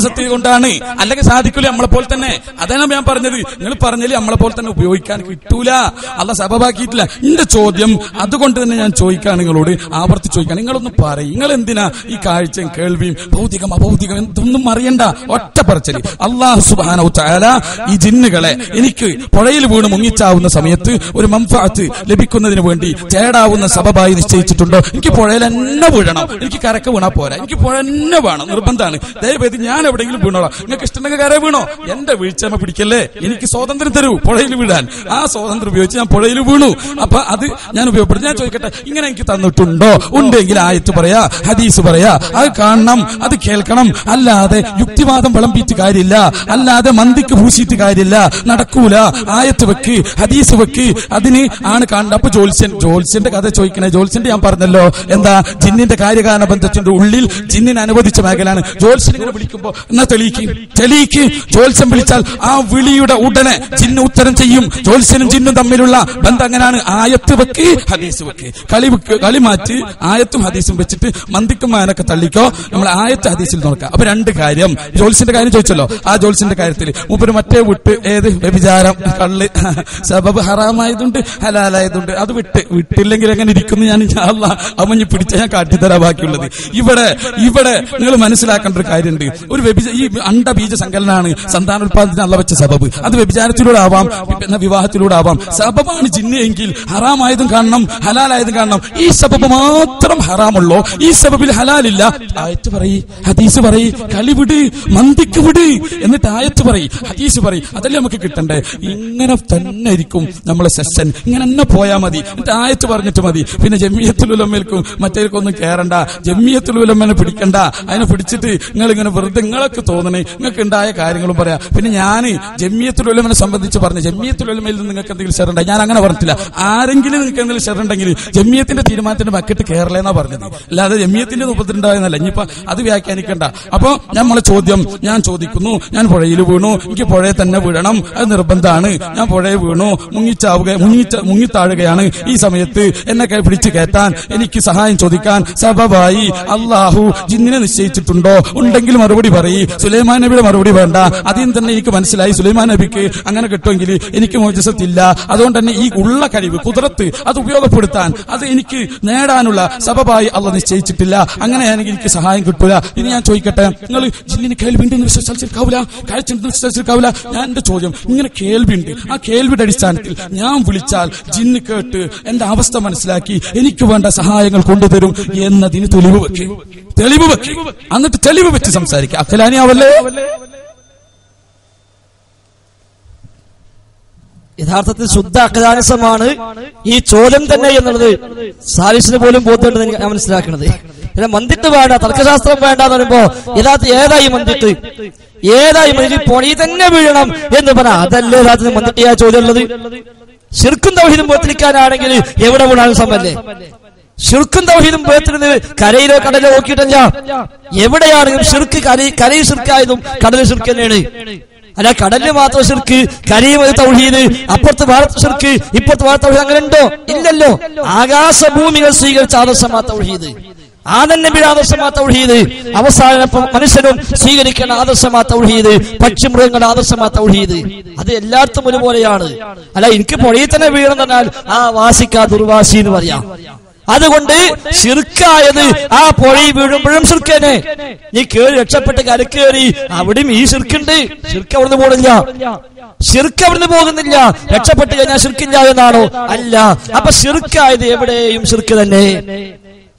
മോചസത്തി കൊണ്ടാണ് അല്ലെങ്കിൽ സാധിക്കില്ല നമ്മളെ പോലെ തന്നെ. അതാണ് ഞാൻ പറഞ്ഞത്. നിങ്ങൾ പറഞ്ഞാൽ നമ്മളെ പോലെ തന്നെ ഉപയോഗിക്കാൻ കിട്ടൂല. അല്ല സബബാക്കിയിട്ടില്ല എന്റെ ചോദ്യം അതുകൊണ്ട് തന്നെ ഞാൻ ചോദിക്കാൻ നിങ്ങളോട്. ആവർത്തി ചോദിക്കാൻ നിങ്ങളൊന്ന് പറയും. നിങ്ങൾ എന്തിനാ ഈ കാഴ്ചയും കേൾവിയും ഭൗതികം അഭൗതികം എന്തൊന്നും അറിയണ്ട? ഒറ്റ പറച്ചൽ അള്ളാഹു സുബാനോ ഈ ജിന്നുകളെ എനിക്ക് പുഴയിൽ വീണ് മുങ്ങിച്ചാവുന്ന സമയത്ത് ഒരു മംഫാത്ത് ലഭിക്കുന്നതിന് വേണ്ടി ചേടാവുന്ന സബബായി നിശ്ചയിച്ചിട്ടുണ്ടോ? എനിക്ക് പുഴയിൽ എന്നെ വീഴണം. എനിക്ക് കരക്ക് വീണാ പോരാ. എനിക്ക് പുഴ എന്നെ വേണം. നിർബന്ധമാണ് ദയവേദി ഞാൻ എവിടെയെങ്കിലും വീണോളാം നിങ്ങൾക്ക് ഇഷ്ടമുണ്ടെങ്കിൽ കര വീണോ? എന്റെ വീഴ്ചമ പിടിക്കല്ലേ? എനിക്ക് സ്വാതന്ത്ര്യം തരൂ പുഴയിൽ വീഴാൻ. ആ സ്വാതന്ത്ര്യം ഉപയോഗിച്ച് ഞാൻ പുഴയിൽ വീണു. അപ്പൊ അത് ഞാൻ ഉപയോഗപ്പെടും ഞാൻ ചോദിക്കട്ടെ ഇങ്ങനെ എനിക്ക് തന്നിട്ടുണ്ടോ? ഉണ്ടെങ്കിൽ ആയത്ത് പറയാ ഹദീസ് പറയാ അത് കാണണം അത് കേൾക്കണം. അല്ലാതെ യുക്തിവാദം വിളമ്പിയിട്ട് കാര്യമില്ല. അല്ലാതെ മന്തിക്ക് പൂശിയിട്ട് കാര്യമില്ല. നടക്കൂല. ആയത്ത് വെക്ക് ഹദീസ് വെക്ക്. അതിന് ആണ് കാണുന്നത് അപ്പൊ ജോൽസ്യൻ ജോൽസ്യന്റെ കഥ ചോദിക്കണേ. ജോൽസ്യന്റെ ഞാൻ പറഞ്ഞല്ലോ. എന്താ? ജിന്നിന്റെ കാര്യകാരണ ബന്ധത്തിന്റെ ഉള്ളിൽ ജിന്നിന് അനുവദിച്ച മേഖലയാണ്. ജോൽസ്യൻ ഇങ്ങനെ വിളിക്കുമ്പോ എന്നാ തെളിയിക്ക്? തെളിയിക്ക്. ജോത്സ്യം വിളിച്ചാൽ ആ വിളിയുടെ ഉടനെ ചിന്ന ഉത്തരം ചെയ്യും. ജോത്സ്യനും ജിന്നും തമ്മിലുള്ള ബന്ധം അങ്ങനെയാണ്. ആയത്ത് വെക്ക് ഹദീസ് വെക്ക്. കളി കളി മാറ്റി. ആയത്തും ഹദീസും വെച്ചിട്ട് മന്തിക്കും മാനൊക്കെ തള്ളിക്കോ. നമ്മൾ ആയത്ത് ഹദീസിൽ നോക്കാം. അപ്പൊ രണ്ട് കാര്യം. ജോത്സ്യന്റെ കാര്യം ചോദിച്ചല്ലോ. ആ ജോത്സ്യന്റെ കാര്യത്തിൽ മൂപ്പര് മറ്റേ വിട്ട് ഏത്? വ്യഭിചാരം കള്ള്. സബബ് ഹറാമായതുണ്ട് ഹലാലായതുണ്ട്. അത് വിട്ട് വിട്ടില്ലെങ്കിൽ എങ്ങനെ ഇരിക്കുന്നു ഞാൻ അവഞ്ഞ് പിടിച്ച ഞാൻ കാട്ടിത്തരാ ബാക്കിയുള്ളത്. ഇവിടെ ഇവിടെ നിങ്ങൾ മനസ്സിലാക്കേണ്ട ഒരു കാര്യമുണ്ട്. ഒരു വ്യഭിച ഈ അണ്ട അണ്ടബീജ സങ്കലനാണ് സന്താനോത്പാദനത്തിന് അള്ള വെച്ച സബബ്. അത് വ്യഭിചാരത്തിലൂടെ ആവാം പിന്നെ വിവാഹത്തിലൂടെ ആവാം സബബാണ് ജിന്ന് എങ്കിൽ ഹറാമായതും കാണണം ഹലാലായതും കാണണം. ഈ സബബ് മാത്രം ഹറാമുള്ളോ. ഈ സബബിൽ ഹലാലില്ല. ആയത്ത് പറയ് ഹദീസ് പറയ് കളി വിട് മന്തിക്ക് വിട് എന്നിട്ട് ആയത്ത് പറയ് ഹദീസ് പറയ്. അതല്ലേ നമുക്ക് കിട്ടണ്ടേ? ഇങ്ങനെ തന്നെ ഇരിക്കും നമ്മളെ സെഷൻ ഇങ്ങനെ തന്നെ പോയാൽ മതി. എന്നിട്ട് ആയത്ത് പറഞ്ഞിട്ട് മതി. പിന്നെ ജമ്മിയത്തുലുലമ്മേൽക്കും മറ്റേക്കൊന്നും കേറണ്ട. ജമ്മിയത്തുലുലമ്മനെ പിടിക്കണ്ട. അതിനെ പിടിച്ചിട്ട് നിങ്ങൾ ഇങ്ങനെ വെറുതെ നിങ്ങളൊക്കെ തോന്നണേ. നിങ്ങൾക്ക് ഉണ്ടായ കാര്യങ്ങളും പറയാം. പിന്നെ ഞാൻ ജമ്മിയത്തുലമനെ സംബന്ധിച്ച് പറഞ്ഞു. ജമ്മിയത്തുലമയിൽ നിന്ന് നിങ്ങൾക്ക് എന്തെങ്കിലും ശരണ്ടായി ഞാൻ അങ്ങനെ പറഞ്ഞില്ല ആരെങ്കിലും നിങ്ങൾക്ക് എന്തെങ്കിലും ശരണ്ടെങ്കിൽ ജമ്മിയത്തിന്റെ തീരുമാനത്തിന്റെ ബക്കറ്റ് കേരളേന്നാ പറഞ്ഞത്. അല്ലാതെ ജമ്മിയത്തിന്റെ മുപ്പത്തിരണ്ടായെന്നല്ല ഇനിയിപ്പോ അത് വ്യാഖ്യാനിക്കണ്ട. അപ്പോ നമ്മളെ ചോദ്യം ഞാൻ ചോദിക്കുന്നു. ഞാൻ പുഴയിൽ വീണു. എനിക്ക് പുഴയെ തന്നെ വീഴണം അത് നിർബന്ധമാണ്. ഞാൻ പുഴയെ വീണു. മുങ്ങിച്ചാവുക മുങ്ങിച്ച മുങ്ങിത്താഴുകയാണ്. ഈ സമയത്ത് എന്നെ കൈ പിടിച്ച് കയറ്റാൻ എനിക്ക് സഹായം ചോദിക്കാൻ സബബായി അള്ളാഹു ജിന്നിനെ നിശ്ചയിച്ചിട്ടുണ്ടോ? ഉണ്ടെങ്കിൽ മറുപടി പറയ് സുലൈമാൻ നബിയുടെ മറുപടി വേണ്ട. ആദ്യം തന്നെ എനിക്ക് മനസ്സിലായി സുലൈമാൻ നബിക്ക് അങ്ങനെ കിട്ടുമെങ്കിൽ എനിക്ക് മോചസത്തില്ല. അതുകൊണ്ട് തന്നെ ഈ ഉള്ള കഴിവ് കുതിരത്ത് അത് ഉപയോഗപ്പെടുത്താൻ അത് എനിക്ക് നേടാനുള്ള സബബായി അള്ള നിശ്ചയിച്ചിട്ടില്ല. അങ്ങനെയാണെങ്കിൽ എനിക്ക് സഹായം കിട്ടൂല. ഇനി ഞാൻ ചോദിക്കട്ടെ നിങ്ങൾ ജില്ലിന് കേൾവിണ്ട് വിശ്വസിച്ചിരിക്കാവൂല വിശ്വസിച്ചിരിക്കാവില്ല കാഴ്ച വിശ്വസിച്ചിരിക്കാവില്ല ഞാൻ എന്റെ ചോദ്യം ഇങ്ങനെ കേൾവിണ്ട് ആ കേൾവിയുടെ അടിസ്ഥാനത്തിൽ ഞാൻ വിളിച്ചാൽ ജിന്ന് കേട്ട് എന്റെ അവസ്ഥ മനസ്സിലാക്കി എനിക്ക് വേണ്ട സഹായങ്ങൾ കൊണ്ടുതരും എന്നതിന് തെളിവ് വെക്ക്. തെളിവ് വെക്ക് എന്നിട്ട് തെളിവ് വെച്ച് അഖിലാനി അഖലാനിയാവല്ലേ? യഥാർത്ഥത്തിൽ ശുദ്ധ അഖിലാനിസമാണ് ഈ ചോദ്യം തന്നെ എന്നുള്ളത് സാലിസിന് പോലും ബോധ്യമുണ്ടെന്ന് എനിക്ക് ഞാൻ മനസ്സിലാക്കുന്നത്. പിന്നെ മന്ദിട്ട് വേണ്ട തർക്കശാസ്ത്രം വേണ്ട എന്ന് പറയുമ്പോ യഥാർത്ഥ ഏതായി മന്ദിട്ട് ഏതായി മന്ദിട്ട് പൊണി തന്നെ വീഴണം എന്ന് പറ അതല്ലേ യഥാർത്ഥത്തിൽ മന്ദിട്ട് ചോദ്യം ഉള്ളത് ശിർക്കും തൗഹീദും പോത്തിരിക്കാനാണെങ്കിൽ എവിടെ വീണാലും സമല്ലേ ഷിർക്കും തൗഹീദും പേത്തിരുന്ന് കരയിലോ കടലോ നോക്കിയിട്ടല്ല. എവിടെയാണെങ്കിലും ഷിർക്ക് കര കരയിൽ ഷിർക്കായതും കടൽ ഷിർക്ക് തന്നെയാണ്. അല്ല കടലിന് മാത്രം ഷിർക്ക് കരയും അത് തൗഹീദ്. അപ്പുറത്ത് ഭാരത്ത് ഷിർക്ക് ഇപ്പുറത്ത് ഭാരത്ത് തൗഹീദ് അങ്ങനെ ഉണ്ടോ ഇല്ലല്ലോ. ആകാശഭൂമികൾ സ്വീകരിച്ച ആദർശമാ തൗഹീദ്. ആദൻ നബിയുടെ ആദർശമാ തൗഹീദ്. അവസാന മനുഷ്യനും സ്വീകരിക്കേണ്ട ആദർശമാ തൗഹീദ്. പക്ഷിമൃഗങ്ങളുടെ ആദർശമാ തൗഹീദ്. അത് എല്ലായിടത്തും ഒരുപോലെയാണ്. അല്ല എനിക്ക് പുഴയിൽ തന്നെ വീഴണം എന്ന് പറഞ്ഞാൽ ആ വാസിക്കാ ദുർവാസി എന്ന് പറയാം. അതുകൊണ്ട് ശിർക്കായത് ആ പുഴയിൽ വീഴുമ്പോഴും ശിർക്കനെ. നീ കേറി രക്ഷപ്പെട്ട് കരക്കേറി അവിടെയും ഈ ശിർക്കുണ്ട്. ശിർക്ക് അവിടുന്ന് പോണില്ല. ശിർക്ക് അവിടുന്ന് പോകുന്നില്ല. രക്ഷപ്പെട്ട് കഴിഞ്ഞാൽ ശിർക്കില്ല എന്നാണോ? അല്ല. അപ്പൊ ശിർക്കായത് എവിടെയും ശിർക്ക് തന്നെ.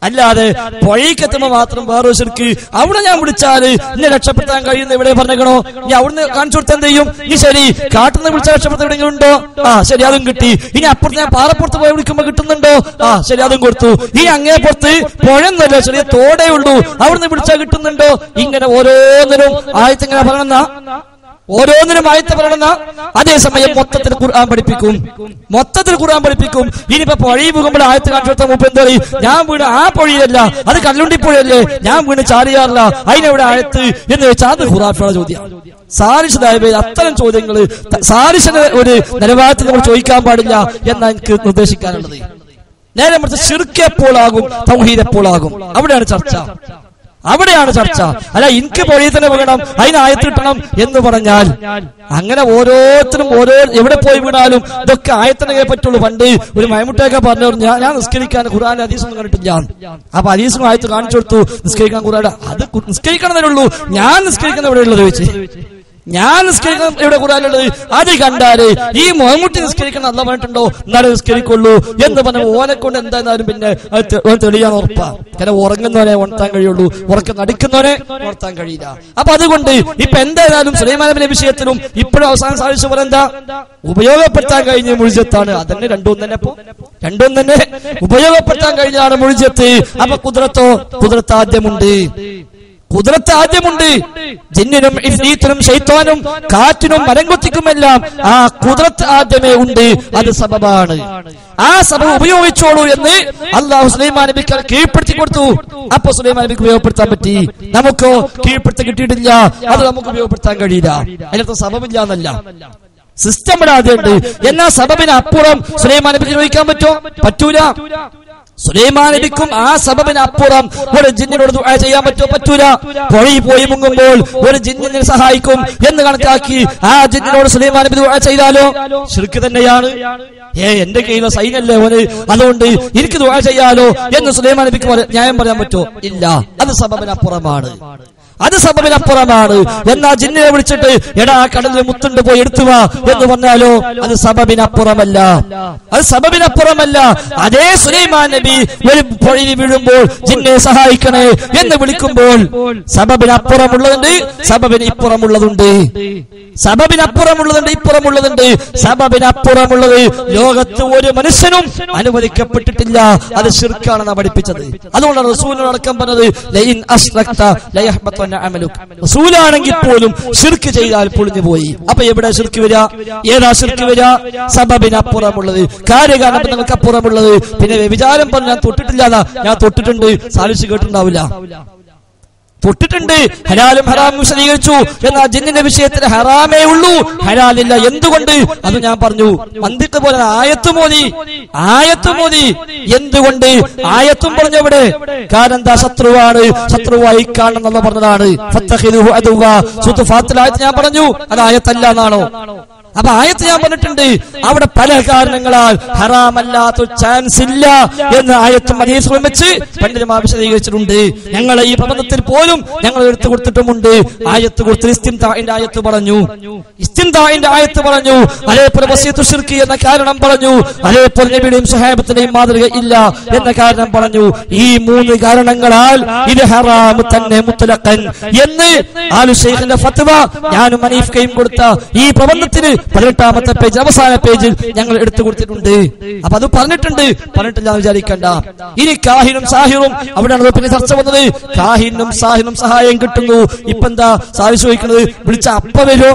അല്ലാതെ പൊഴിക്കെത്തുമ്പോ മാത്രം വേറൊരു ശരിക്ക് അവിടെ ഞാൻ വിളിച്ചാൽ നിന്നെ രക്ഷപ്പെടുത്താൻ കഴിയുന്ന ഇവിടെ പറഞ്ഞേക്കണോ? ഇനി അവിടുന്ന് കാണിച്ചു കൊടുത്താൽ എന്ത് ചെയ്യും? ഇനി ശരി കാട്ടുന്ന വിളിച്ചാൽ രക്ഷപ്പെടുത്ത എവിടെയെങ്കിലും ഉണ്ടോ ആ ശരി അതും കിട്ടി. ഇനി അപ്പുറത്ത് ഞാൻ പാറപ്പുറത്ത് പോയി വിളിക്കുമ്പോ കിട്ടുന്നുണ്ടോ? ആ ശരി അതും കൊടുത്തു. ഇനി അങ്ങേ പുറത്ത് പുഴന്നല്ല ചെറിയ തോടേ ഉള്ളൂ. അവിടുന്ന് വിളിച്ചാൽ കിട്ടുന്നുണ്ടോ? ഇങ്ങനെ ഓരോന്നിനും ആയത്തിങ്ങനെ പറയണമെന്നാ ഓരോന്നിനും ആയത്ത് പറയണമെന്ന അതേസമയം മൊത്തത്തിൽ ഖുർആൻ പഠിപ്പിക്കും. മൊത്തത്തിൽ ഖുർആൻ പഠിപ്പിക്കും. ഇനിയിപ്പോ പൊഴി പോകുമ്പോൾ ആയത്ത് കാണിച്ചു മുമ്പ് എന്താ പറയും? ഞാൻ വീണ് ആ പുഴയിലല്ല അത് കല്ലുണ്ടി പുഴയല്ലേ ഞാൻ വീണ് ചാടിയാറില്ല അതിനെവിടെ ആയത്ത്? എന്ന് വെച്ചാൽ അത് ഖുറാഫയുടെ ചോദ്യം സാരിഷ് ദയവ് അത്തരം ചോദ്യങ്ങൾ സാരിഷന്റെ ഒരു നിലവാരത്തിൽ നമ്മൾ ചോദിക്കാൻ പാടില്ല എന്നാണ് എനിക്ക് നിർദ്ദേശിക്കാനുള്ളത്. നേരെ മറിച്ച് ഷിർക്ക് എപ്പോഴാകും തൗഹീദ് എപ്പോഴാകും? അവിടെയാണ് ചർച്ച. അവിടെയാണ് ചർച്ച. അല്ല എനിക്ക് പൊഴിയിൽ തന്നെ വീണം. അതിന് ആയത്തിട്ടണം എന്ന് പറഞ്ഞാൽ അങ്ങനെ ഓരോരുത്തരും ഓരോ എവിടെ പോയി വീണാലും ഇതൊക്കെ ആയത്തിനെ പറ്റുള്ളൂ. പണ്ട് ഒരു മയമുട്ടയൊക്കെ പറഞ്ഞു ഞാൻ ഞാൻ നിസ്കരിക്കാൻ ഖുർആൻ ഹദീസൊന്നും കണ്ടിട്ടില്ല. അപ്പൊ ഹദീസും ആയത്ത് കാണിച്ചു കൊടുത്തു നിസ്കരിക്കാൻ ഖുറാൻ അത് നിസ്കരിക്കണമെന്നേ ഉള്ളൂ. ഞാൻ നിസ്കരിക്കുന്ന എവിടെയുള്ളത് ചോദിച്ചു. ഞാൻ നിസ്കരിക്കണം എവിടെ കൂടാനുള്ളത് അത് കണ്ടാൽ ഈ മുഹമ്മൂട്ടി നിസ്കരിക്കണം അല്ല പറഞ്ഞിട്ടുണ്ടോ? എന്നാലും നിസ്കരിക്കുള്ളൂ എന്ന് പറഞ്ഞ ഓനെ കൊണ്ട് എന്തായാലും പിന്നെ തെളിയാൻ ഉറപ്പാ. കാരണം ഉറങ്ങുന്നവനെ ഉണർത്താൻ കഴിയുള്ളൂ. ഉറക്കം നടിക്കുന്നവനെ ഉണർത്താൻ കഴിയില്ല. അപ്പൊ അതുകൊണ്ട് ഇപ്പൊ എന്തായാലും സുലൈമാൻ നബിയുടെ വിഷയത്തിലും ഇപ്പോഴും അവസാനം സാധിച്ചു പോലെ എന്താ? ഉപയോഗപ്പെടുത്താൻ കഴിഞ്ഞ മുഴുജത്താണ്. അതന്നെ രണ്ടും തന്നെ രണ്ടും തന്നെ ഉപയോഗപ്പെടുത്താൻ കഴിഞ്ഞാണ് മുഴുജത്ത്. അപ്പൊ കുതിരത്തോ? കുതിരത്ത് ആദ്യമുണ്ട് കുതിരത്ത് ആദ്യമുണ്ട്. ജിന്നിനും ഇഫ്രീത്തിനും ശൈത്താനും കാറ്റിനും മരംകൊത്തിക്കുമെല്ലാം ആ കുതിരത്ത് ആദ്യമേ ഉണ്ട്. അത് സബബാണ്. ആ സബബ് ഉപയോഗിച്ചോളൂ എന്ന് അള്ളാഹു സുലൈമാൻ നബിക്ക് കീഴ്പ്പെടുത്തി കൊടുത്തു. അപ്പൊ സുലൈമാൻ നബിക്ക് ഉപയോഗപ്പെടുത്താൻ പറ്റി. നമുക്കോ കീഴ്പ്പെടുത്തി കിട്ടിയിട്ടില്ല. അത് നമുക്ക് ഉപയോഗപ്പെടുത്താൻ കഴിയില്ല. അതിനകത്ത് സബബില്ല എന്നല്ല സിസ്റ്റം ഇവിടെ ഉണ്ട്. എന്നാ സബബിന് അപ്പുറം സുലൈമാൻ നബിക്ക് ചോദിക്കാൻ പറ്റോ പറ്റൂല. സുലൈമാൻ നബിക്കും ആ സബബിന് അപ്പുറം ഒരു ജിന്നിനോട് ദുആ ചെയ്യാൻ പറ്റോ? പറ്റൂല. പുഴയിൽ പോയി മുങ്ങുമ്പോൾ ഒരു ജിന്നിനെ സഹായിക്കും എന്ന് കണക്കാക്കി ആ ജിന്നിനോട് സുലൈമാൻ നബി ദുആ ചെയ്താലോ? ശിർക്ക് തന്നെയാണ്. ഏ എന്റെ കയ്യിൽ സൈനല്ലേ ഓന് അതുകൊണ്ട് എനിക്ക് ദുആ ചെയ്യാലോ എന്ന് സുലൈമാൻ നബിക്ക് ന്യായം പറയാൻ പറ്റോ? ഇല്ല. അത് സബബിന് അപ്പുറമാണ് അത് സബബിനപ്പുറമാണ്. എന്നാ ജിന്നിനെ വിളിച്ചിട്ട് എടാ കടലിൽ മുത്തുണ്ട് പോയി എടുത്തു വാ എന്ന് പറഞ്ഞാലോ അത് സബബിനപ്പുറമല്ല. അത് സബബിനപ്പുറമല്ല. അതേ സുലൈമാൻ നബി ഒരു പൊഴിയിൽ വീഴുമ്പോൾ ജിന്നെ സഹായിക്കണേ എന്ന് വിളിക്കുമ്പോൾ സബബിനപ്പുറമുള്ളതുണ്ട് സബബിന് ഇപ്പുറമുള്ളതുണ്ട് സബബിനപ്പുറമുള്ളതുണ്ട് ഇപ്പുറമുള്ളതുണ്ട്. സബബിനപ്പുറമുള്ളത് ലോകത്ത് ഒരു മനുഷ്യനും അനുവദിക്കപ്പെട്ടിട്ടില്ല. അത് ശിർക്കാണെന്ന് പഠിപ്പിച്ചത്. അതുകൊണ്ടാണ് റസൂലിനടക്കം പറഞ്ഞത് ലൈൻ അസ്ലക്ത അമലുക് റസൂലാണെങ്കിൽ പോലും ശിർക്ക് ചെയ്താൽ പൊളിഞ്ഞു പോയി. അപ്പൊ എവിടെ ഷിർക്ക് വരിക? ഏതാ ഷിർക്ക് വരിക? സബബിനപ്പുറമുള്ളത് നമുക്ക് അപ്പുറമുള്ളത് പിന്നെ വ്യഭിചാരം പറഞ്ഞ് ഞാൻ തൊട്ടിട്ടില്ല ഞാൻ തൊട്ടിട്ടുണ്ട്. സാലിച്ച് കേട്ടിട്ടുണ്ടാവില്ല. തൊട്ടിട്ടുണ്ട്. ഹലാലും ഹറാമും വിശദീകരിച്ചു. എന്നാൽ ജിന്നിന്റെ വിഷയത്തിൽ ഹറാമേ ഉള്ളൂ. ഹലാലില്ല എന്തുകൊണ്ട്? അത് ഞാൻ പറഞ്ഞു. മന്ദിട്ട് പോലെ ആയത്ത് മോദി ആയത്ത് മോദി എന്തുകൊണ്ട്? ആയത്തും പറഞ്ഞവിടെ കാരണം എന്താ ശത്രുവാണ്? ശത്രുവായി കാണണമെന്ന് പറഞ്ഞതാണ്. ഞാൻ പറഞ്ഞു. അത് ആയത്തല്ല എന്നാണോ? അപ്പൊ ആയത്ത് ഞാൻ പറഞ്ഞിട്ടുണ്ട് അവിടെ പല കാരണങ്ങളാൽ ഹറാമല്ലാത്ത ചാൻസ് ഇല്ല എന്ന് ആയത്തും ഹദീസും വെച്ച് പണ്ഡിതമാ വിശദീകരിച്ചിട്ടുണ്ട്. ഞങ്ങൾ ഈ പ്രബന്ധത്തിൽ പോലും ഞങ്ങൾ എടുത്തു കൊടുത്തിട്ടുമുണ്ട്. ആയത്ത് കൊടുത്ത് ഇസ്തിൻതായിന്റെ ആയത്ത് പറഞ്ഞു. ഇസ്തിൻതായിന്റെ ആയത്ത് പറഞ്ഞു. അതേപോലെ വസീത്തു എന്ന കാരണം പറഞ്ഞു. അതേപോലെ നബിയുടെയും സഹാബത്തിന്റെയും മാതൃക ഇല്ല എന്ന കാരണം പറഞ്ഞു. ഈ മൂന്ന് കാരണങ്ങളാൽ ഇത് ഹറാം തന്നെ മുത്തലക്കൻ എന്ന് ആലു ഷെയ്ഖിന്റെ ഫത്വ ഞാനും അനീഫ്കയും കൊടുത്ത ഈ പ്രബന്ധത്തിന് പതിനെട്ടാമത്തെ പേജ് അവസാന പേജിൽ ഞങ്ങൾ എടുത്തു കൊടുത്തിട്ടുണ്ട്. അപ്പൊ അത് പറഞ്ഞിട്ടുണ്ട്. പറഞ്ഞിട്ടില്ല വിചാരിക്കണ്ട. ഇനി കാഹിനും സാഹിറും അവിടെയാണ് പിന്നെ ചർച്ച വന്നത്. കാഹിനും സാഹിനും സഹായം കിട്ടുന്നു. ഇപ്പൊ എന്താ സാഹി ചോദിക്കുന്നത്? വിളിച്ച അപ്പ വരുമോ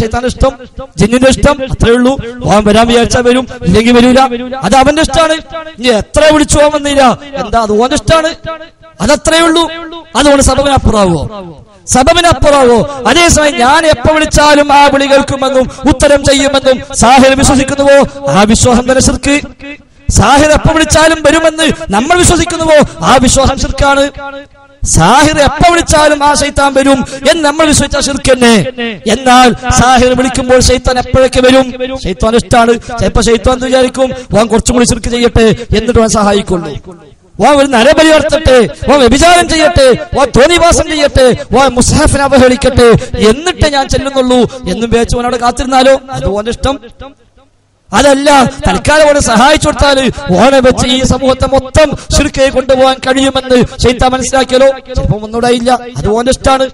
ശൈത്താന്റെ ഇഷ്ടം. ജിന്നിന്റെ ഇഷ്ടം. അത്രേ ഉള്ളൂ. ഓൻ വരാൻ വിചാരിച്ചാൽ വരും. ഇല്ലെങ്കിൽ വരൂല. അത് അവന്റെ ഇഷ്ടമാണ് ഇനി എത്ര വിളിച്ചു പോകാൻ വന്നില്ല. എന്താ അത് ഓന്റെ ഇഷ്ടമാണ് അതത്രേ ഉള്ളൂ. അതുകൊണ്ട് സഭവിനപ്പുറാവോ സബബിനപ്പുറവോ അതേസമയം ഞാൻ എപ്പോ വിളിച്ചാലും ആ വിളി കേൾക്കുമെന്നും ഉത്തരം ചെയ്യുമെന്നും സാഹിർ വിശ്വസിക്കുന്നുവോ? ആ വിശ്വാസം തന്നെ ശിർക്ക്. സാഹിർ എപ്പോ വിളിച്ചാലും വരുമെന്ന് നമ്മൾ വിശ്വസിക്കുന്നുവോ? ആ വിശ്വാസം ശിർക്കാണ്. സാഹിർ എപ്പോ വിളിച്ചാലും ആ ശൈത്താൻ വരും എന്ന് നമ്മൾ വിശ്വസിച്ച ശിർക്ക് തന്നെ. എന്നാൽ സാഹിർ വിളിക്കുമ്പോൾ ശൈത്താൻ എപ്പോഴൊക്കെ വരും? ശൈത്താൻ ഇഷ്ടമാണ് ചിലപ്പോ ശൈത്താൻ വിചാരിക്കും ഓൻ കുറച്ചും കൂടി ശിർക്ക് ചെയ്യട്ടെ എന്നിട്ട് അവൻ സഹായിക്കുള്ളൂ. ഓ ഒരു നരബലി നടത്തട്ടെ വാ വ്യഭിചാരം ചെയ്യട്ടെ വാ തോന്നിവാസം ചെയ്യട്ടെ വാ മുസാഫിനെ അവഹേളിക്കട്ടെ. എന്നിട്ട് ഞാൻ ചെല്ലുന്നുള്ളൂ. എന്നും വിചാരിച്ചു അവനോട് കാത്തിരുന്നാലോ? അത് ഓന്റെ ഇഷ്ടം. അതല്ല തൽക്കാലം അവനെ സഹായിച്ചു കൊടുത്താൽ ഓനെ വെച്ച് ഈ സമൂഹത്തെ മൊത്തം ശുരുക്കെ കൊണ്ടുപോകാൻ കഴിയുമെന്ന് ശൈത്താൻ മനസ്സിലാക്കിയാലോ? ഒന്നുകൂടെ ഇല്ല അത് ഓന്റെ ഇഷ്ടമാണ്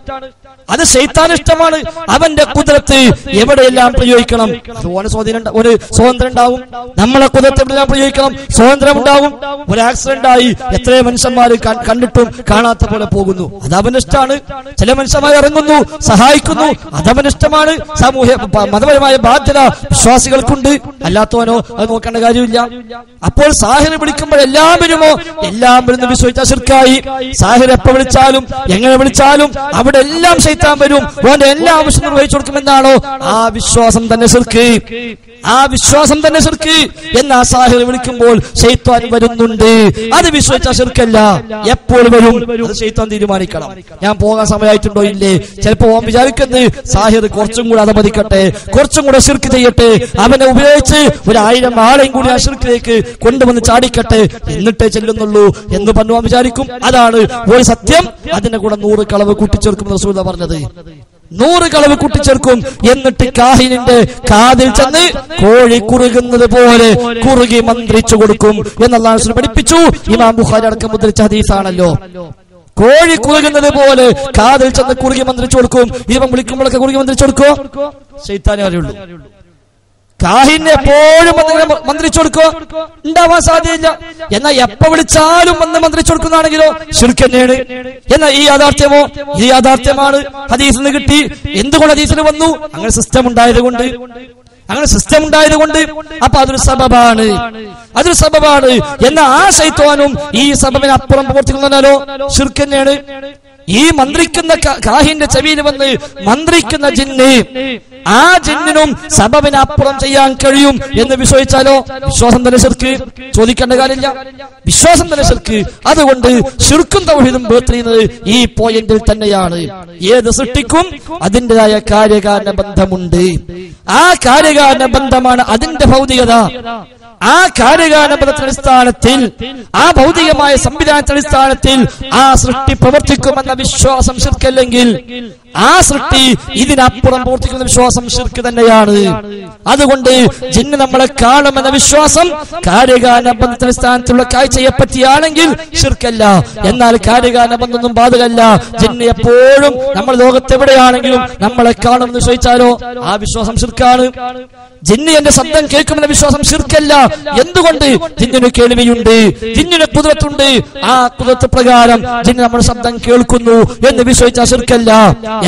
അത് ശൈത്താൻ ഇഷ്ടമാണ്. അവന്റെ കുതിരത്ത് എവിടെയെല്ലാം പ്രയോഗിക്കണം? അതുപോലെ സ്വാധീനം ഒരു സ്വാതന്ത്ര്യം ഉണ്ടാവും. നമ്മളെ കുതിരത്ത് എവിടെയെല്ലാം പ്രയോഗിക്കണം? സ്വാതന്ത്ര്യം ഉണ്ടാവും. ഒരു ആക്സിഡന്റ് ആയി എത്രയോ മനുഷ്യന്മാർ കണ്ടിട്ടും കാണാത്ത പോലെ പോകുന്നു. അത് അവന്റെ ഇഷ്ടമാണ്. ചില മനുഷ്യന്മാർ ഇറങ്ങുന്നു സഹായിക്കുന്നു. അതവന്റെ ഇഷ്ടമാണ്. സാമൂഹ്യ മതപരമായ ബാധ്യത വിശ്വാസികൾക്കുണ്ട്. അല്ലാത്തവനോ അത് നോക്കേണ്ട കാര്യമില്ല. അപ്പോൾ സാഹിർ വിളിക്കുമ്പോൾ എല്ലാം വരുമോ? എല്ലാം വരുന്ന വിശ്വസിച്ച ശിർക്കായി. സാഹിർ എപ്പോ വിളിച്ചാലും എങ്ങനെ വിളിച്ചാലും അവിടെ എല്ലാം ശൈത്താൻ വരും. ഓന്റെ എല്ലാ ആവശ്യം നിർവഹിച്ചു കൊടുക്കുമെന്നാണോ? ആ വിശ്വാസം തന്നെ ശിർക്ക് ആ വിശ്വാസം തന്നെ ശിർക്ക്. എന്ന് ആ സാഹിർ വിളിക്കുമ്പോൾ ശൈത്വാൻ വരുന്നുണ്ട്. അത് വിശ്വസിച്ച ശിർക്കല്ല. എപ്പോൾ വരും? അത് ശൈത്താൻ തീരുമാനിക്കണം. ഞാൻ പോകാൻ സമയമായിട്ടുണ്ടോ? ഇല്ലേ. ചിലപ്പോ ഓൻ വിചാരിക്കുന്നത് സാഹിർ കുറച്ചും കൂടെ അതമതിക്കട്ടെ കുറച്ചും കൂടെ ശിർക്ക് ചെയ്യട്ടെ. അവനെ ഉപയോഗിച്ച് ഒരു ആയിരം ആളെയും കൂടി ആ ശിർക്കിലേക്ക് കൊണ്ടുവന്ന് ചാടിക്കട്ടെ. എന്നിട്ടേ ചെല്ലുന്നുള്ളൂ എന്ന് പന്നുവാൻ വിചാരിക്കും. അതാണ് ഒരു സത്യം. അതിന്റെ കൂടെ നൂറ് കളവ് കൂട്ടിച്ചേർക്കും റസൂല പറഞ്ഞത്. നൂറ് കളവ് കൂട്ടിച്ചേർക്കും. എന്നിട്ട് കാഹിനിന്റെ കാതിൽ ചെന്ന് കോഴി കുറുകുന്നത് പോലെ കുറുകി മന്ത്രിച്ചു കൊടുക്കും എന്നുള്ള പഠിപ്പിച്ചു. ഇമാം ബുഖാരി അടക്കം മുദ്രിച്ച ഹദീസാണല്ലോ. കോഴി കുറുകുന്നത് പോലെ കാതിൽ ചെന്ന് കുറുകി മന്ത്രിച്ചു കൊടുക്കും. ഇവൻ വിളിക്കുമ്പോഴൊക്കെ കുറുകി മന്ത്രിച്ചു കൊടുക്കോ ശൈത്താനേ അറിയുള്ളൂ. കാഹിനെ എപ്പോഴും മന്ത്രിച്ചു കൊടുക്കുക ഉണ്ടാവാൻ സാധ്യതയില്ല. എന്നാൽ എപ്പോ വിളിച്ചാലും വന്ന് മന്ത്രിച്ചു കൊടുക്കുന്നതാണെങ്കിലോ ശുൽക്ക് തന്നെയാണ്. എന്നാൽ ഈ യാഥാർത്ഥ്യമോ? ഈ യാഥാർത്ഥ്യമാണ്. ഹദീസിൽ നിന്ന് കിട്ടി. എന്തുകൊണ്ട് ഹദീസിൽ വന്നു? അങ്ങനെ സിസ്റ്റം ഉണ്ടായത് കൊണ്ട് അങ്ങനെ സിസ്റ്റം ഉണ്ടായത് കൊണ്ട് അപ്പൊ അതൊരു സബബാണ്. അതൊരു സബബാണ്. എന്ന ആ ശൈത്വാനും ഈ സബബിനപ്പുറം അപ്പുറം പ്രവർത്തിക്കുന്നല്ലോ ശുൽക്ക് തന്നെയാണ്. ഈ മന്ത്രിക്കുന്ന കാഹിന്റെ ചെവിയിൽ വന്ന് മന്ത്രിക്കുന്ന ജിന്ന് ആ ജിന്നിനും സബബിനപ്പുറം ചെയ്യാൻ കഴിയും എന്ന് വിശ്വസിച്ചാലോ? വിശ്വാസം തന്നെ ശിർക്ക്. ചോദിക്കേണ്ട കാര്യമില്ല. വിശ്വാസം തന്നെ ശിർക്ക്. അതുകൊണ്ട് ശിർക്കും തൗഹീദും വേർതിരിയുന്നത് ഈ പോയിന്റിൽ തന്നെയാണ്. ഏത് സൃഷ്ടിക്കും അതിന്റെതായ കാര്യകാരണ ബന്ധമുണ്ട്. ആ കാര്യകാരണ ബന്ധമാണ് അതിന്റെ ഭൗതികത. ആ കാര്യകാരണ അടിസ്ഥാനത്തിൽ ആ ഭൗതികമായ സംവിധാനത്തിന്റെ അടിസ്ഥാനത്തിൽ ആ സൃഷ്ടി പ്രവർത്തിക്കുമെന്ന വിശ്വാസം ശിർക്കല്ലെങ്കിൽ ആ സൃഷ്ടി ഇതിനപ്പുറം പ്രവർത്തിക്കുന്ന വിശ്വാസം ശിർക്ക് തന്നെയാണ്. അതുകൊണ്ട് ജിന്ന് നമ്മളെ കാണുമെന്ന വിശ്വാസം കാര്യകാരണ ബന്ധത്തിന്റെ സ്ഥാനത്തുള്ള കാഴ്ചയെ പറ്റിയാണെങ്കിൽ ശിർക്കല്ല. എന്നാൽ കാര്യകാലബന്ധമൊന്നും ബാധകല്ല. ജിന്ന് എപ്പോഴും നമ്മൾ ലോകത്തെവിടെയാണെങ്കിലും നമ്മളെ കാണുമെന്ന് ചോദിച്ചാലോ? ആ വിശ്വാസം ശിർക്കാണ്. ജിന്ന് എന്റെ ശബ്ദം കേൾക്കുമെന്ന വിശ്വാസം ശിർക്കല്ല. എന്തുകൊണ്ട് ജിന്നിന് കേൾവിയുണ്ട്? ജിന്നിന് കുതിരത്തുണ്ട്? ആ കുതിരത്ത് പ്രകാരം ജിന്ന് നമ്മുടെ ശബ്ദം കേൾക്കുന്നു എന്ന് വിശ്വസിച്ച ശിർക്കല്ല.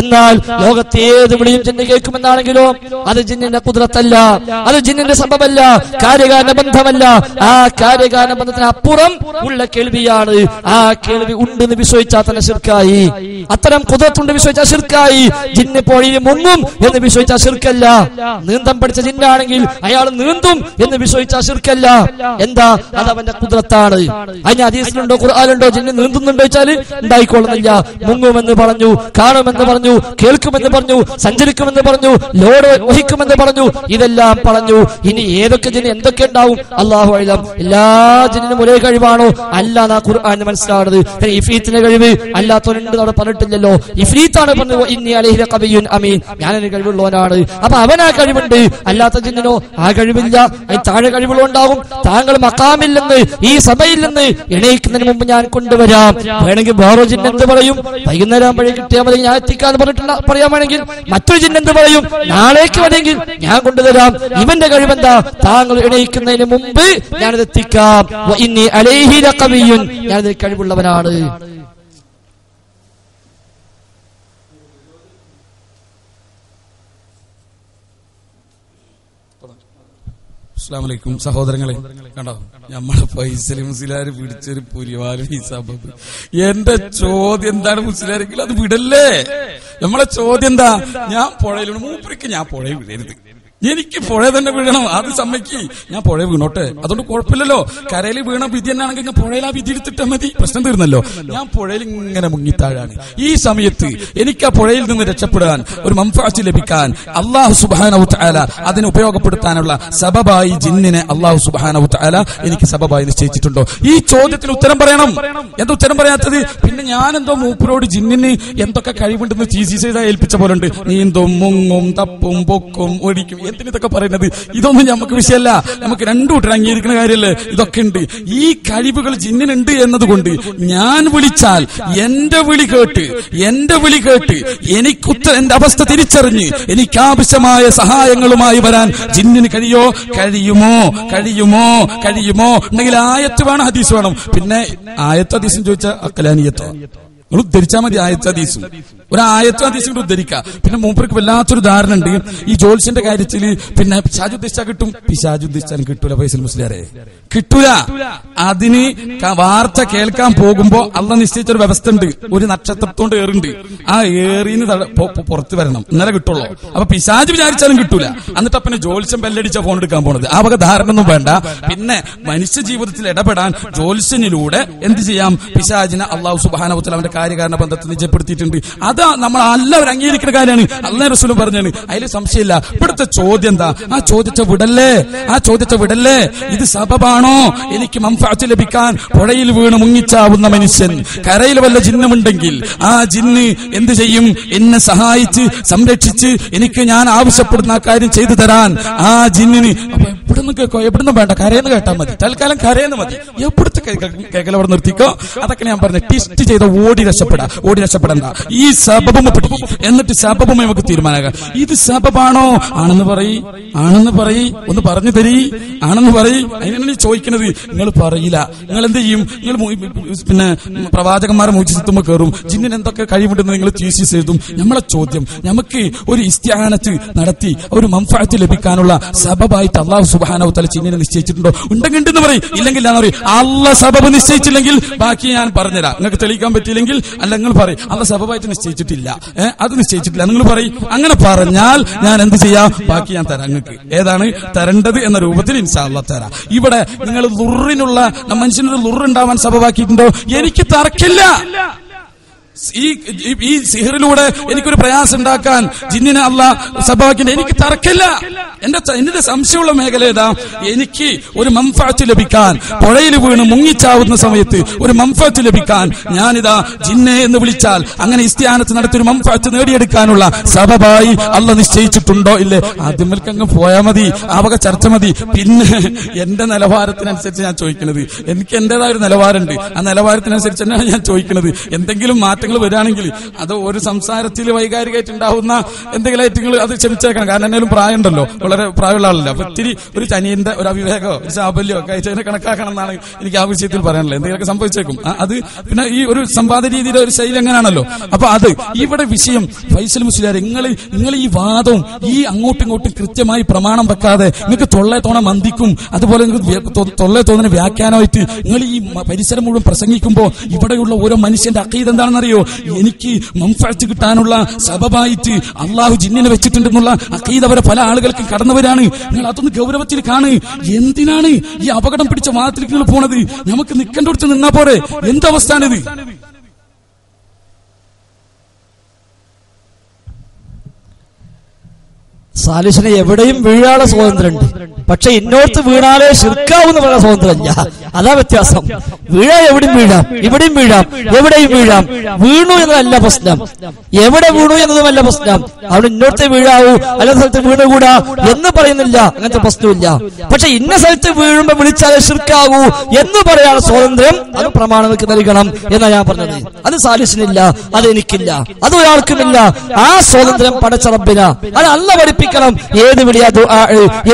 എന്നാൽ ലോകത്തെ ഏത് വിളിയും ജിന്ന് കേൾക്കുമെന്നാണെങ്കിലോ അത് ജിന്നിന്റെ കുതിരത്തല്ല. അത് ജിന്നിന്റെ സംഭവമല്ല കാര്യകാരണ ബന്ധമല്ല. ആ കാര്യകാരണ ബന്ധത്തിന് അപ്പുറം ഉള്ള കേൾവിയാണ്. ആ കേൾവി ഉണ്ടെന്ന് വിശ്വസിച്ചാൽ തന്നെ ശിർക്കായി. അത്തരം കുതിരത്തുണ്ട് വിശ്വസിച്ച ശിർക്കായി. ജിന്ന് പോയി മുങ്ങും എന്ന് വിശ്വസിച്ച ശിർക്കല്ല. നീന്തം പഠിച്ച ജിന്നാണെങ്കിൽ അയാൾ നീന്തും എന്ന് വിശ്വസിച്ച ശിർക്കല്ല എന്താ? അത് അവന്റെ കുതിരത്താണ്. അതിന് ഹദീസിലുണ്ടോ ഖുർആാനുണ്ടോ? ജിന്നു നീന്തുന്നുണ്ടോ വെച്ചാൽ ഉണ്ടായിക്കൊള്ളുന്നില്ല മുങ്ങുമെന്ന് പറഞ്ഞു കാണുമെന്ന് പറഞ്ഞു കേൾക്കുമെന്ന് പറഞ്ഞു സഞ്ചരിക്കുമെന്ന് പറഞ്ഞു ലോഡ് വഹിക്കുമെന്ന് പറഞ്ഞു ഇതെല്ലാം പറഞ്ഞു. ഇനി ഏതൊക്കെ ജിന് എന്തൊക്കെ ഉണ്ടാവും? അള്ളാഹു അഴിലം എല്ലാ ജിന്നിനും ഒരേ കഴിവാണോ? അല്ല എന്നാ ഖുർആൻ മനസ്സിലാവുന്നത് ഇഫീത്തിന്റെ കഴിവ് അല്ലാത്തവരുണ്ട് അവിടെ പറഞ്ഞിട്ടില്ലല്ലോ. ഇഫ്രീത്താണ് പറഞ്ഞത് ഇന്നി അലഹിര കവിയുൻ അമീൻ. ഞാനൊരു കഴിവുള്ളവനാണ്. അപ്പൊ അവൻ ആ കഴിവുണ്ട്. അല്ലാത്ത ജിന്നിനോ ആ കഴിവില്ല. താഴെ താഴെ കഴിവുകളുണ്ടാകും താങ്കൾ മക്കാമിൽ നിന്ന് ഈ സഭയിൽ നിന്ന് എണീക്കുന്നതിന് മുമ്പ് ഞാൻ കൊണ്ടുവരാം. വേണമെങ്കിൽ വേറൊരു ജിന്ന എന്ത് പറയും? വൈകുന്നേരം വഴി കിട്ടിയാൽ മതി. ഞാൻ എത്തിക്കാന്ന് പറഞ്ഞിട്ടുള്ള പറയാൻ വേണമെങ്കിൽ മറ്റൊരു ജിന്ന എന്ത് പറയും? നാളേക്ക് വേണമെങ്കിൽ ഞാൻ കൊണ്ടുവരാം ഇവന്റെ കഴിവെന്താ? താങ്കൾ എണീക്കുന്നതിന് മുമ്പ് ഞാനത് എത്തിക്കാം. ഇനി ഇന്നി അലൈഹി ലഖവിയ്യുൻ. ഞാനതിൽ കഴിവുള്ളവനാണ്. അസ്ലാമലൈക്കും സഹോദരങ്ങളെ കണ്ടോ? നമ്മളെ ഫൈസലി മുസ്ലിയാര് പിടിച്ചൊരു പുലിവാലും ഈ സബബ് എന്റെ ചോദ്യം എന്താണ് മുസ്ലിയാരെങ്കിലും അത് വിടല്ലേ? നമ്മളെ ചോദ്യം എന്താ? ഞാൻ പുഴയിലൂടെ മൂപ്പരിക്ക് ഞാൻ പുഴയിൽ വിടരുത്. എനിക്ക് പുഴ തന്നെ വീഴണം. അത് സമ്മയ്ക്ക് ഞാൻ പുഴ വീണോട്ടെ. അതുകൊണ്ട് കുഴപ്പമില്ലല്ലോ. കരയിൽ വീണ വിധി തന്നെയാണെങ്കിൽ ഞാൻ പുഴയിൽ ആ വിധി എടുത്തിട്ടാ മതി. പ്രശ്നം തീർന്നല്ലോ. ഞാൻ പുഴയിൽ ഇങ്ങനെ മുങ്ങിത്താഴാണ് ഈ സമയത്ത് എനിക്ക് ആ പുഴയിൽ നിന്ന് രക്ഷപ്പെടാൻ ഒരു മംഫാച്ച് ലഭിക്കാൻ അള്ളാഹു സുബാനവു താല അതിനെ ഉപയോഗപ്പെടുത്താനുള്ള സബബായി ജിന്നിനെ അള്ളാഹു സുബാനവു താല എനിക്ക് സബബായി നിശ്ചയിച്ചിട്ടുണ്ടോ? ഈ ചോദ്യത്തിന് ഉത്തരം പറയണം. എന്താ ഉത്തരം പറയാത്തത്? പിന്നെ ഞാൻ എന്തോ മൂപ്പരോട് ജിന്നിന് എന്തൊക്കെ കഴിവുണ്ടെന്ന് ചീസീസയുടെ ഏൽപ്പിച്ച പോലെ ഉണ്ട് നീന്തും മുങ്ങും തപ്പും പൊക്കും ഒടിക്കും എന്തിന് ഇതൊക്കെ പറയുന്നത് ഇതൊന്നും നമുക്ക് വിഷയമല്ല. നമുക്ക് രണ്ടു കൂട്ടർ അംഗീകരിക്കുന്ന കാര്യമല്ലേ ഇതൊക്കെ ഉണ്ട്. ഈ കഴിവുകൾ ജിന്നിനുണ്ട് എന്നതുകൊണ്ട് ഞാൻ വിളിച്ചാൽ എന്റെ വിളി കേട്ട് എന്റെ വിളി കേട്ട് എനിക്കുത്ത എന്റെ അവസ്ഥ തിരിച്ചറിഞ്ഞ് എനിക്ക് ആവശ്യമായ സഹായങ്ങളുമായി വരാൻ ജിന്നിന് കഴിയോ? കഴിയുമോ? കഴിയുമോ? കഴിയുമോ? ഉണ്ടെങ്കിൽ ആയത്ത് വേണം ഹദീസ് വേണം. പിന്നെ ആയത്ത് ഹദീസും ചോദിച്ചാൽ അക്കലാനിയത്തോ? നിങ്ങൾ ഉദ്ധരിച്ചാൽ മതി ആയത്ത് ഹദീസും. ഒരു ആയത്തും കൂടെ ഉദ്ധരിക്കുക പിന്നെ മൂപ്പർക്ക് വല്ലാത്തൊരു ധാരണ ഉണ്ട്. ഈ ജോൽസിന്റെ കാര്യത്തിൽ പിന്നെ പിശാജ് ഉദ്ദേശിച്ചാൽ കിട്ടും? പിശാജ് ഉദ്ദേശിച്ചാലും കിട്ടൂല ഫൈസൽ മുസ്ലിയാരെ. കിട്ടൂല. അതിന് വാർത്ത കേൾക്കാൻ പോകുമ്പോ അള്ള നിശ്ചയിച്ച ഒരു വ്യവസ്ഥ ഉണ്ട് ഒരു നക്ഷത്രത്തോണ്ട് ഏറുണ്ട്. ആ ഏറിന്ന് പുറത്ത് വരണം. ഇന്നലെ കിട്ടുള്ളൂ. അപ്പൊ പിശാജ് വിചാരിച്ചാലും കിട്ടൂല. എന്നിട്ട് അപ്പനെ ജോൽസ്യം ബെല്ലടിച്ച ഫോൺ എടുക്കാൻ പോണത്. ആ വക ധാരണ ഒന്നും വേണ്ട. പിന്നെ മനുഷ്യ ജീവിതത്തിൽ ഇടപെടാൻ ജോത്സ്യനിലൂടെ എന്ത് ചെയ്യാം? പിശാജിനെ അള്ളാഹു സുബാനവത്തിൽ അവന്റെ കാര്യകാരണ ബന്ധത്തിൽ നിജപ്പെടുത്തിയിട്ടുണ്ട്. അത് നമ്മൾ എല്ലാവരും അംഗീകരിക്കുന്ന കാര്യമാണ്. അല്ല റസൂലും പറഞ്ഞാണ്. അതിൽ സംശയമില്ല. ഇവിടുത്തെ ചോദ്യം എന്താ? ആ ചോദിച്ച വിടല്ലേ? ആ ചോദിച്ച വിടല്ലേ? ഇത് സബബാണോ? എനിക്ക് മംഫാച്ച് ലഭിക്കാൻ പുഴയിൽ വീണ് മുങ്ങിച്ചാവുന്ന മനുഷ്യൻ. കരയിൽ വല്ല ജിന്നുമുണ്ടെങ്കിൽ ആ ജിന്ന് എന്ത് ചെയ്യും? എന്നെ സഹായിച്ച് സംരക്ഷിച്ച് എനിക്ക് ഞാൻ ആവശ്യപ്പെടുന്ന കാര്യം ചെയ്തു തരാൻ. ആ ജിന്നിന് എവിടുന്ന് കേൾക്കോ എവിടുന്ന് വേണ്ട? കരയെന്ന് കേട്ടാൽ മതി. തൽക്കാലം കരയെന്ന് മതി. എവിടുത്തെ കേൾക്കൽ നിർത്തിക്കോ? അതൊക്കെ ഞാൻ പറഞ്ഞ ടിസ്റ്റ് ചെയ്ത ഓടി രക്ഷപ്പെടാ ഓടി രക്ഷപ്പെടണ്ട. ഈ സബബും പിടിക്കും എന്നിട്ട് സബബും നമുക്ക് തീരുമാനമാകാം. ഇത് സബബാണോ ആണെന്ന് പറയി. ആണെന്ന് പറയി. ഒന്ന് പറഞ്ഞു തരീ. ആണെന്ന് പറയി. അതിനാണ് ചോദിക്കുന്നത് നിങ്ങൾ പറയില്ല. നിങ്ങൾ എന്ത് ചെയ്യും? നിങ്ങൾ പിന്നെ പ്രവാചകന്മാരെ മൂച്ചിത്തുമ്പോ കയറും ജിന്നിന് എന്തൊക്കെ കഴിവുണ്ടെന്ന് നിങ്ങൾ തീസിസ് എഴുതും. നമ്മളെ ചോദ്യം. നമുക്ക് ഒരു ഇസ്ത്യാനത്ത് നടത്തി ഒരു മംഫാത്ത് ലഭിക്കാനുള്ള സബബായിട്ട് അള്ളാഹു സുബാനോ തല ചിന്നിനെ നിശ്ചയിച്ചിട്ടുണ്ടോ? ഉണ്ടെങ്കിൽ ഉണ്ടെന്ന് പറയും? ഇല്ലെങ്കിൽ അള്ള പറയും സബബ് നിശ്ചയിച്ചില്ലെങ്കിൽ ബാക്കി ഞാൻ പറഞ്ഞുതരാം. നിങ്ങൾക്ക് തെളിയിക്കാൻ പറ്റിയില്ലെങ്കിൽ അല്ല നിങ്ങൾ പറയും. അല്ല സബബായിട്ട് നിശ്ചയിച്ചിട്ടില്ല. അത് നിശ്ചയിച്ചിട്ടില്ല. നിങ്ങൾ പറയും. അങ്ങനെ പറഞ്ഞാൽ ഞാൻ എന്ത് ചെയ്യാം? ബാക്കി ഞാൻ തരാം നിങ്ങൾക്ക് ഏതാണ്? തരേണ്ടത് എന്ന രൂപത്തിൽ ഇൻഷാ അള്ളാ തരാം. ഇവിടെ നിങ്ങൾ ലുറിനുള്ള മനുഷ്യനൊരു ലുറുണ്ടാവാൻ സബബാക്കിയിട്ടുണ്ടോ? എനിക്ക് തർക്കില്ല. ഈ ഈ- സിഹറിലൂടെ എനിക്കൊരു പ്രയാസം ഉണ്ടാക്കാൻ ജിന്നിനെ അല്ല സഭവാക്കിന്റെ എനിക്ക് തർക്കില്ല. എന്റെ എന്റെ സംശയമുള്ള മേഖല ഏതാ? എനിക്ക് ഒരു മംഫാച്ച് ലഭിക്കാൻ പുഴയിൽ വീണ് മുങ്ങിച്ചാവുന്ന സമയത്ത് ഒരു മംഫാച്ച് ലഭിക്കാൻ ഞാനിതാ ജിന്നെ എന്ന് വിളിച്ചാൽ അങ്ങനെ ഇസ്തിയാനത്ത് നടത്തി ഒരു നേടിയെടുക്കാനുള്ള സബബായി അല്ല നിശ്ചയിച്ചിട്ടുണ്ടോ ഇല്ലേ? ആദ്യമൽക്ക് അങ്ങ് പോയാൽ മതി ആ വക ചർച്ച മതി. പിന്നെ എന്റെ നിലവാരത്തിനനുസരിച്ച് ഞാൻ ചോദിക്കുന്നത് എനിക്ക് എന്റേതായ ഒരു നിലവാരമുണ്ട്. ആ നിലവാരത്തിനനുസരിച്ച് തന്നെയാണ് ഞാൻ ചോദിക്കുന്നത് എന്തെങ്കിലും മാറ്റങ്ങൾ വരികയാണെങ്കിൽ അത് ഒരു സംസാരത്തിൽ വൈകാരികമായിട്ട് ഉണ്ടാവുന്ന എന്തെങ്കിലും ഐറ്റങ്ങൾ അത് ക്ഷമിച്ചേക്കണം. കാരണം എന്നാലും പ്രായമുണ്ടല്ലോ. വളരെ പ്രായമുള്ള ആളല്ല. അപ്പൊ ഇത്തിരി ഒരു ചനിയന്റെ ഒരു അവിവേകമോ ഒരു ചാബല്യോ ഒക്കെ അതിനെ കണക്കാക്കണം എന്നാണ് എനിക്ക് ആ വിഷയത്തിൽ പറയാനുള്ളത്. എന്തെങ്കിലുമൊക്കെ സംഭവിച്ചേക്കും. അത് പിന്നെ ഈ ഒരു സമ്പാദ രീതിയുടെ ഒരു ശൈലി എങ്ങനെയാണല്ലോ? അപ്പൊ അത് ഇവിടെ വിഷയം ഫൈസൽ മുസ്ലിയാർ നിങ്ങൾ നിങ്ങൾ ഈ വാദവും ഈ അങ്ങോട്ടും ഇങ്ങോട്ടും കൃത്യമായി പ്രമാണം വെക്കാതെ നിങ്ങൾക്ക് തൊള്ളേ തോണ മന്ദിക്കും അതുപോലെ നിങ്ങൾക്ക് തൊള്ളേ തോന്നിന് വ്യാഖ്യാനമായിട്ട് നിങ്ങൾ ഈ പരിസരം മുഴുവൻ പ്രസംഗിക്കുമ്പോൾ ഇവിടെയുള്ള ഓരോ മനുഷ്യന്റെ അക്കീത് എന്താണെന്നറിയോ? എനിക്ക് മംഫഴത്ത് കിട്ടാനുള്ള സബബായിട്ട് അള്ളാഹു ജിന്നിനെ വെച്ചിട്ടുണ്ടെന്നുള്ള അക്കീത് അവരെ പല ആളുകൾക്കും കടന്നവരാണ്. നിങ്ങൾ അതൊന്ന് ഗൗരവത്തിൽ കാണ്. എന്തിനാണ് ഈ അപകടം പിടിച്ച വാദത്തിലേക്ക് നിങ്ങൾ പോണത്? നമുക്ക് നിൽക്കേണ്ടടുത്ത് നിന്നാ പോരെ. എന്തവസ്ഥാണിത് സാലിഷിനെ എവിടെയും വീഴാനുള്ള സ്വാതന്ത്ര്യമുണ്ട്. പക്ഷെ ഇന്നോർത്ത് വീണാലേ ശിർക്കാവുന്ന പറയുന്ന സ്വാതന്ത്ര്യമല്ല. അതാ വ്യത്യാസം. വീഴാ എവിടെയും വീഴാം. ഇവിടെയും വീഴാം. എവിടെയും വീഴാം. വീണു എന്നതല്ല പ്രശ്നം. എവിടെ വീണു എന്നതുമല്ല പ്രശ്നം. അവിടെ ഇന്നോട്ട് വീഴാവൂ. അല്ല സ്ഥലത്ത് വീണുകൂടാ എന്ന് പറയുന്നില്ല. അങ്ങനത്തെ പ്രശ്നമില്ല. പക്ഷെ ഇന്ന സ്ഥലത്ത് വീഴുമ്പോ വിളിച്ചാൽ ശുക്കാവൂ എന്ന് പറയാനുള്ള സ്വാതന്ത്ര്യം അത് പ്രമാണങ്ങൾക്ക് നൽകണം എന്നാ ഞാൻ പറഞ്ഞത്. അത് സാലിസിനില്ല. അത് എനിക്കില്ല. അത് ഒരാൾക്കുമില്ല. ആ സ്വാതന്ത്ര്യം പടച്ച റബ്ബിന. അത് അല്ല പഠിപ്പിക്കണം. ഏത് വിളിയാ ദുആ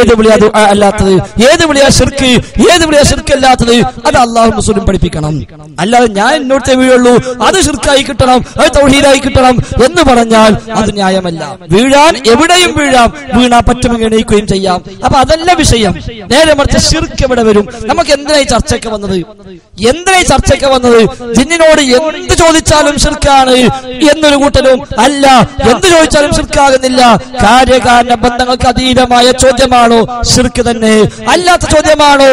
ഏത് വിളിയാ ദുആ അല്ലാത്തത്? ഏത് വിളിയാ ഷിർക്ക് ഏത് വിളിയാ ഷിർക്ക് അല്ലാത്തത് അത് അള്ളാഹു മുസ്ലിം പഠിപ്പിക്കണം. അല്ലാതെ ഞാൻ എന്നോട് വീഴുള്ളൂ. അത് ഷിർക്കായി കിട്ടണം. അത് തൗഹീദായി കിട്ടണം എന്ന് പറഞ്ഞാൽ അത് ന്യായമല്ല. വീഴാൻ എവിടെയും വീഴാം. വീണാ പറ്റുമെങ്കിൽ എണീക്കുകയും ചെയ്യാം. അപ്പൊ അതല്ല വിഷയം. നേരെ മറിച്ച് ഷിർക്ക് എവിടെ വരും? നമുക്ക് എന്തിനായി ചർച്ചയ്ക്ക് വന്നത്? എന്തിനായി ചർച്ചയ്ക്ക് വന്നത്? ജിന്നിനോട് എന്ത് ചോദിച്ചാലും ഷിർക്കാണ് എന്നൊരു കൂട്ടരും അല്ല. എന്ത് ചോദിച്ചാലും ഷിർക്കാകുന്നില്ല കാര്യകാരണ ബന്ധങ്ങൾക്ക് അതീതമായ ചോദ്യമാണോ? ഷിർക്ക് തന്നെ അല്ലാത്ത ചോദ്യമാണോ?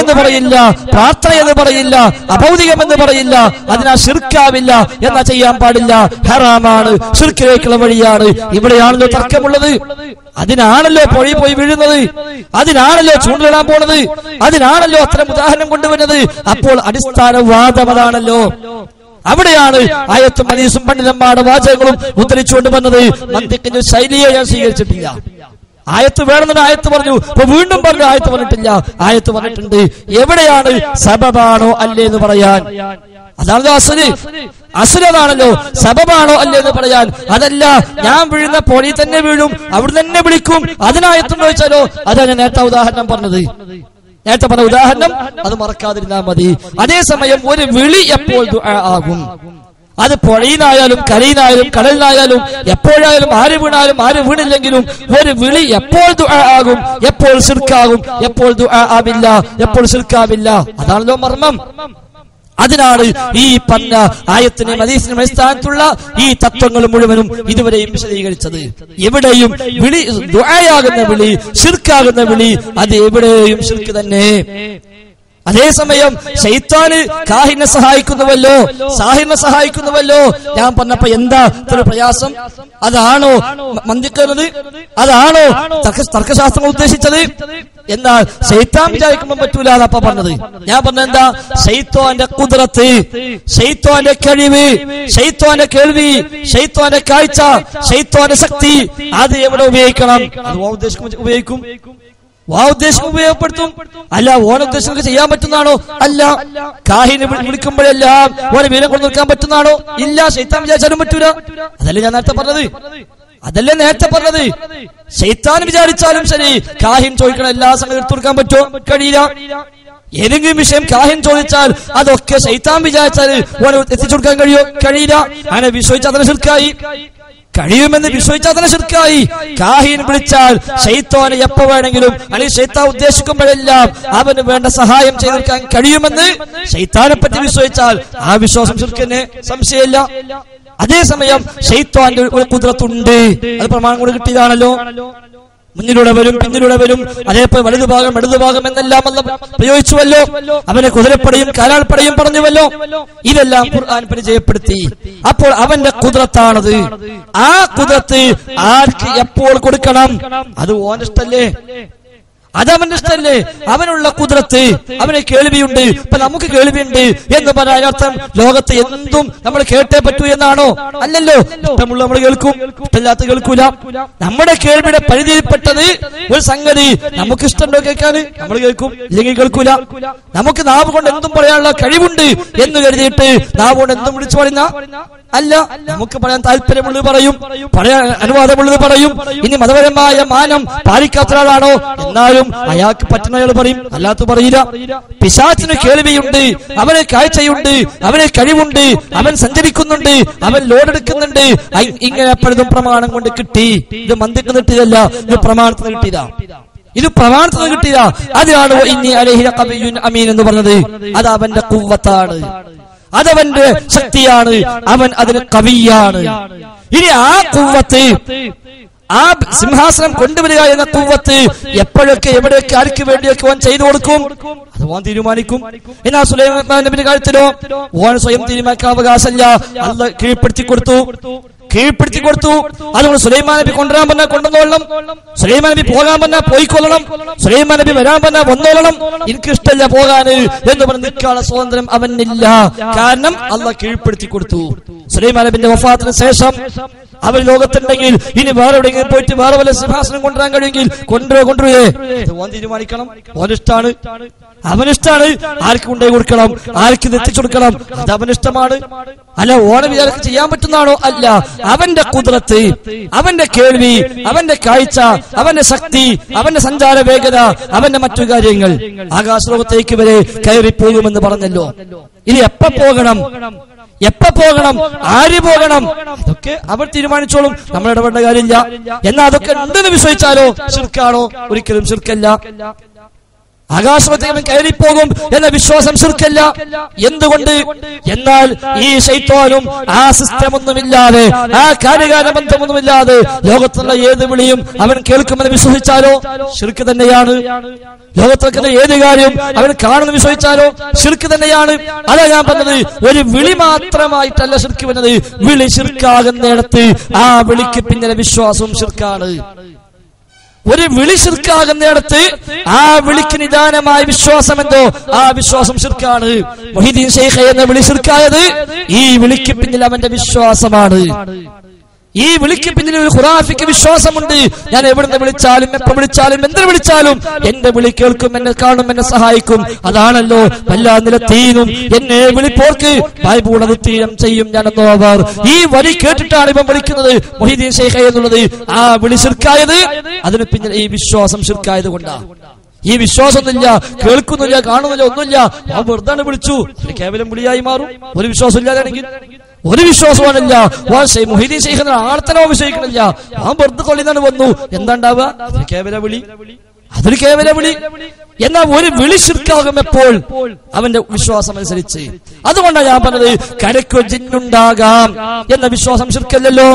എന്ന് പറയില്ല. പ്രാർത്ഥന എന്ന് പറയില്ല അഭൗതികം എന്ന് പറയില്ല അതിനാ ശിർക്കാവില്ല എന്നാ ചെയ്യാൻ പാടില്ല. ഹറാമാണ് ശിർക്കിലേക്കുള്ള വഴിയാണ്. ഇവിടെയാണല്ലോ തർക്കമുള്ളത്. അതിനാണല്ലോ പൊഴി പോയി വീഴുന്നത്. അതിനാണല്ലോ ചൂണ്ടിടാൻ പോണത്. അതിനാണല്ലോ അത്തരം ഉദാഹരണം കൊണ്ടുവരുന്നത്. അപ്പോൾ അടിസ്ഥാന വാദം അതാണല്ലോ. അവിടെയാണ് ആയത്തും മനീസും പണ്ഡിതന്മാരുടെ വാചകങ്ങളും ഉദ്ധരിച്ചുകൊണ്ട് വന്നത്. മന്ദിക്കിന്റെ ശൈലിയെ ഞാൻ സ്വീകരിച്ചിട്ടില്ല. ആയത്ത് വേണമെന്ന് ആയത്ത് പറഞ്ഞു. അപ്പൊ വീണ്ടും പറഞ്ഞു ആയത്ത് പറഞ്ഞിട്ടില്ല. ആയത്ത് പറഞ്ഞിട്ടുണ്ട്. എവിടെയാണ് സബബാണോ അല്ലേ എന്ന് പറയാൻ? അതാണ് അസുര് അസുരതാണല്ലോ സബബാണോ അല്ലേ എന്ന് പറയാൻ. അതല്ല ഞാൻ വീഴുന്ന പോളി തന്നെ വീഴും. അവിടെ തന്നെ വിളിക്കും. അതിനായത്തുണ്ടോ വെച്ചാലോ അതാ ഞാൻ നേരത്തെ ഉദാഹരണം പറഞ്ഞത്. നേരത്തെ പറഞ്ഞ ഉദാഹരണം അത് മറക്കാതിരുന്നാൽ മതി. അതേസമയം ഒരു വിളി എപ്പോൾ ആകും? അത് പുഴയിലായാലും കരയിലായാലും കടലിലായാലും എപ്പോഴായാലും ആര് വീണാലും ആര് വീണില്ലെങ്കിലും ഒരു വിളി എപ്പോൾ ആകും? എപ്പോൾ സിർക്കാകും എപ്പോൾ ആവില്ല? എപ്പോൾ സിർക്കാവില്ല അതാണല്ലോ മർമ്മം. അതിനാണ് ഈ പറഞ്ഞ ആയത്തിനെ മദീസിനും അടിസ്ഥാനത്തുള്ള ഈ തത്വങ്ങൾ മുഴുവനും ഇതുവരെയും വിശദീകരിച്ചത്. എവിടെയും വിളി ദുആയാകുന്ന വിളി ശിർക്കാകുന്ന വിളി അത് എവിടെയും ശിർക്ക് തന്നെ. അതേസമയം ഷെയ്ത്താന് കാഹിനെ സഹായിക്കുന്നുവല്ലോ സാഹിറിനെ സഹായിക്കുന്നുവല്ലോ. ഞാൻ പറഞ്ഞപ്പോ എന്താ ഇത്ര പ്രയാസം? അതാണോ മന്ദിക്കുന്നത്? അതാണോ തർക്ക തർക്കശാസ്ത്രം ഉദ്ദേശിച്ചത്? എന്നാൽ ഷെയ്ത്താൻ വിചാരിക്കുമ്പോൾ പറ്റൂല അതപ്പ പറഞ്ഞത്. ഞാൻ പറഞ്ഞ എന്താ? ശൈത്തോന്റെ കുതിരത്ത് ശൈത്തോന്റെ കഴിവ് ശൈത്തോന്റെ കേൾവി ശൈത്തോന്റെ കാഴ്ച ശൈത്തോന്റെ ശക്തി അത് എവിടെ ഉപയോഗിക്കണം? അത് ഓ ഉദ്ദേശിക്കുമ്പോൾ ഉപയോഗിക്കും. വാ ഉദ്ദേശം ഉപയോഗപ്പെടുത്തും. അല്ല ഓന ഉദ്ദേശം ചെയ്യാൻ പറ്റുന്നതാണോ? അല്ല. കാഹിനെ വിളി- വിളിക്കുമ്പോഴെല്ലാം ഓനെ വീരം കൊണ്ടു നിൽക്കാൻ പറ്റുന്നതാണോ? ഇല്ല ശൈത്താൻ വിചാരിച്ചാലും പറ്റൂല. അതല്ലേ ഞാൻ നേരത്തെ പറഞ്ഞത്? അതല്ലേ നേരത്തെ പറഞ്ഞത്? ശൈത്താൻ വിചാരിച്ചാലും ശരി കാഹിൻ ചോദിക്കണ എല്ലാ സംഗതി എടുത്തു കൊടുക്കാൻ പറ്റുമോ? കഴിയില്ല. ഏതെങ്കിലും വിഷയം കാഹിൻ ചോദിച്ചാൽ അതൊക്കെ ശൈത്താൻ വിചാരിച്ചാൽ ഓനെ എത്തിച്ചു കൊടുക്കാൻ കഴിയോ കഴിയില്ല. അങ്ങനെ വിശ്വസിച്ച് അതിനെ ശിർക്കായി. കഴിയുമെന്ന് വിശ്വസിച്ചാൽ തന്നെ ശിർക്കായി. കാഹീൻ വിളിച്ചാൽ ഷെയ്ത്തോനെ എപ്പോ വേണമെങ്കിലും അല്ലെങ്കിൽ ഷെയ്ത്താൻ ഉദ്ദേശിക്കുമ്പോഴെല്ലാം അവന് വേണ്ട സഹായം ചെയ്തു കൊടുക്കാൻ കഴിയുമെന്ന് ഷെയ്ത്താനെ പറ്റി വിശ്വസിച്ചാൽ ആ വിശ്വാസം ശിർക്കന്നെ സംശയമില്ല. അതേസമയം ഷെയ്ത്താന്റെ ഒരു കുതിരത്തുണ്ട്. അത് പ്രമാണം കൂടെ കിട്ടിയതാണല്ലോ. മുന്നിലൂടെ വരും പിന്നിലൂടെ വരും അതേപോലെ വലതുഭാഗം ഇടതുഭാഗം എന്നെല്ലാം അല്ല പ്രയോഗിച്ചുവല്ലോ. അവനെ കുതിരപ്പടയും കാലാൾപ്പടയും പറഞ്ഞുവല്ലോ. ഇതെല്ലാം ഖുർആൻ പരിചയപ്പെടുത്തി. അപ്പോൾ അവന്റെ കുതിരത്താണത്. ആ കുതിരത്ത് ആർക്ക് എപ്പോൾ കൊടുക്കണം? അത് ഓനിഷ്ടല്ലേ? അതവന്റെ ഇഷ്ടല്ലേ അവനുള്ള കുതിരത്ത് അവന് കേൾവിയുണ്ട്. ഇപ്പൊ നമുക്ക് കേൾവിയുണ്ട് എന്ന് പറയാൻ അർത്ഥം ലോകത്ത് എന്തും നമ്മൾ കേട്ടേ പറ്റൂ എന്നാണോ? അല്ലല്ലോ. ഇഷ്ടമുള്ള നമ്മൾ കേൾക്കും. ഇഷ്ടമില്ലാത്ത കേൾക്കൂല. നമ്മുടെ കേൾവിയുടെ പരിധിയിൽപ്പെട്ടത് ഒരു സംഗതി. നമുക്ക് ഇഷ്ടമുണ്ടോ കേൾക്കാന് നമ്മൾ കേൾക്കും. ഇല്ലെങ്കിൽ കേൾക്കൂല. നമുക്ക് നാവ് കൊണ്ട് എന്തും പറയാനുള്ള കഴിവുണ്ട് എന്ന് കരുതിയിട്ട് നാവ് കൊണ്ട് എന്തും വിളിച്ചു പറയുന്ന അല്ല. നമുക്ക് പറയാൻ താല്പര്യമുള്ളത് പറയും. പറയാൻ അനുവാദമുള്ളത് പറയും. ഇനി മതപരമായ മാനം പാലിക്കാത്ത ഒരാളാണോ? എന്നാലും അയാൾക്ക് പറ്റുന്ന അയാൾ പറയും അല്ലാത്ത പറയില്ല. പിശാച്ചിന് കേൾവിയുണ്ട് അവന് കാഴ്ചയുണ്ട് അവന് കഴിവുണ്ട് അവൻ സഞ്ചരിക്കുന്നുണ്ട് അവൻ ലോഡെടുക്കുന്നുണ്ട് ഇങ്ങനെ പലതും പ്രമാണം കൊണ്ട് കിട്ടി. ഇത് മന്ദിക്ക് കിട്ടിയതല്ല ഇത് പ്രമാണത്തിന് കിട്ടിയതാ ഇത് പ്രമാണത്തിന് കിട്ടിയതാ അതിനാണ് ഇനി അലഹിര കബിയുൻ അമീൻ എന്ന് പറഞ്ഞത്. അത് അവന്റെ കുവത്താണ് അതവന്റെ ശക്തിയാണ്. അവൻ അതിന് കവിയാണ്. ഇനി ആ കുവ്വത്ത് ആ സിംഹാസനം കൊണ്ടുവരിക എന്ന കൂവത്ത് എപ്പോഴൊക്കെ എവിടെയൊക്കെ ആർക്ക് വേണ്ടിയൊക്കെ ഓൻ ചെയ്തു കൊടുക്കും? അത് ഓൻ തീരുമാനിക്കും. എന്നാ സുലൈമാൻ നബിന്റെ കാര്യത്തിലോ? ഓൻ സ്വയം തീരുമാനിക്കാൻ അവകാശമില്ല. അല്ല കീഴ്പ്പെടുത്തി കൊടുത്തു. കീഴ്പ്പെടുത്തി കൊടുത്തു. അതുകൊണ്ട് സുലൈമാൻ നബി കൊണ്ടുവരാൻ പറഞ്ഞാൽ കൊണ്ടുവന്നോളണം. സുലൈമാൻ നബി പോകാൻ പറഞ്ഞാൽ പോയിക്കൊള്ളണം. സുലൈമാൻ നബി വരാൻ പറഞ്ഞാൽ വന്നോളണം. എനിക്ക് ഇഷ്ടമല്ല പോകാന് എന്ന് പറഞ്ഞ് നിൽക്കാനുള്ള സ്വാതന്ത്ര്യം അവനില്ല. കാരണം അല്ല കീഴ്പ്പെടുത്തി കൊടുത്തു. സുലൈമാൻ നബിന്റെ വഫാത്തിന് ശേഷം അവൻ ലോകത്തുണ്ടെങ്കിൽ ഇനി വേറെ എവിടെയെങ്കിലും പോയിട്ട് വേറെ വല്ല സിംഹാസനം കൊണ്ടുവരാൻ കഴിയുമെങ്കിൽ കൊണ്ടുവരോ കൊണ്ടുവരേ. ഓൻ തീരുമാനിക്കണം. ഓനിഷ്ടാണ്. അവനിഷ്ടാണ്. ആർക്ക് കൊണ്ടുപോയി കൊടുക്കണം? ആർക്ക് എത്തിച്ചു കൊടുക്കണം? അത് അവനിഷ്ടമാണ്. അല്ല ഓനെ വിചാരിച്ച് ചെയ്യാൻ പറ്റുന്നതാണോ? അല്ല. അവന്റെ കുതിരത്ത് അവന്റെ കേൾവി അവന്റെ കാഴ്ച അവന്റെ ശക്തി അവന്റെ സഞ്ചാര വേഗത അവന്റെ മറ്റു കാര്യങ്ങൾ ആകാശലോകത്തേക്ക് വരെ കയറിപ്പോകുമെന്ന് പറഞ്ഞല്ലോ. ഇനി എപ്പോ പോകണം? എപ്പ പോകണം? ആര് പോകണം? അതൊക്കെ അവർ തീരുമാനിച്ചോളും. നമ്മൾ ഇടപെടേണ്ട കാര്യമില്ല. എന്നാൽ അതൊക്കെ ഉണ്ടെന്ന് വിശ്വസിച്ചാലോ? ശിർക്കാണോ? ഒരിക്കലും ശിർക്കല്ല. ആകാശത്തേക്ക് കയറിപ്പോകും എന്ന വിശ്വാസം ശിർക്കല്ല. എന്തുകൊണ്ട്? എന്നാൽ ഈ ശൈത്വാനും ആ സിസ്റ്റം ഒന്നുമില്ലാതെ ആ കാര്യകാല ബന്ധമൊന്നുമില്ലാതെ ലോകത്തുള്ള ഏത് വിളിയും അവൻ കേൾക്കുമെന്ന് വിശ്വസിച്ചാലോ? ശിർക്ക് തന്നെയാണ്. ലോകത്തൊക്കെ ഏത് കാര്യം അവൻ കാണുമെന്ന് വിശ്വസിച്ചാലോ? ശിർക്ക് തന്നെയാണ്. അതാ ഞാൻ പറഞ്ഞത് ഒരു വിളി മാത്രമായിട്ടല്ല ശിർക്ക് വന്നത്. വിളി ശിർക്കാകുന്നിടത്ത് ആ വിളിക്ക് പിന്നിലെ വിശ്വാസവും ശിർക്കാണ്. ഒരു വിളി ശിർക്കാകുന്നിടത്ത് ആ വിളിക്ക് നിദാനമായ വിശ്വാസം എന്തോ ആ വിശ്വാസം ശിർക്കാണ്. മൊഹിദ്ദീൻ ശേഖ എന്ന വിളി ശിർക്കായത് ഈ വിളിക്ക് പിന്നിൽ അവന്റെ വിശ്വാസമാണ്. ഈ വിളിക്ക് പിന്നിൽ ഒരു ഖുറാഫിക്ക് വിശ്വാസമുണ്ട്. ഞാൻ എവിടുന്ന് വിളിച്ചാലും എപ്പോ വിളിച്ചാലും എന്തിനു വിളിച്ചാലും എന്റെ വിളി കേൾക്കും എന്നെ കാണും എന്നെ സഹായിക്കും. അതാണല്ലോ വല്ലാ നിലത്തീനും എന്നെ വിളിപ്പോർക്ക് വായ്പൂണത് തീരം ചെയ്യും ഞാനെന്നോ അവർ ഈ വരി കേട്ടിട്ടാണ് ഇവൻ വിളിക്കുന്നത്. മൊഹീദ്ദീൻ ഷെയ്ഖ എന്നുള്ളത് ആ വിളി ശിർക്കായത്. അതിന് പിന്നിൽ ഈ വിശ്വാസം ശിർക്കായത് കൊണ്ടാ. ഈ വിശ്വാസമൊന്നുമില്ല കേൾക്കുന്നില്ല കാണുന്നില്ല ഒന്നുമില്ല. ആ വെറുതെ വിളിച്ചു. കേവലം വിളിയായി മാറും. ഒരു വിശ്വാസം ഇല്ലാതാണെങ്കിൽ ഒരു വിശ്വാസമാണില്ല ആർത്തനോ എന്ന ആളെ തന്നെ വിശ്വസിക്കണില്ല ആ വെറുതെ കൊള്ളിന്നാണ് വന്നു. എന്താ ഉണ്ടാവുക അതൊരു കേവല വിളി. അതൊരു കേവല വിളി. എന്നാൽ ഒരു വിളി ശിർക്കാകും എപ്പോൾ? അവന്റെ വിശ്വാസം അനുസരിച്ച്. അതുകൊണ്ടാണ് ഞാൻ പറഞ്ഞത് കരയ്ക്ക് ജിന്നുണ്ടാകാം എന്ന വിശ്വാസം ശിർക്കല്ലല്ലോ.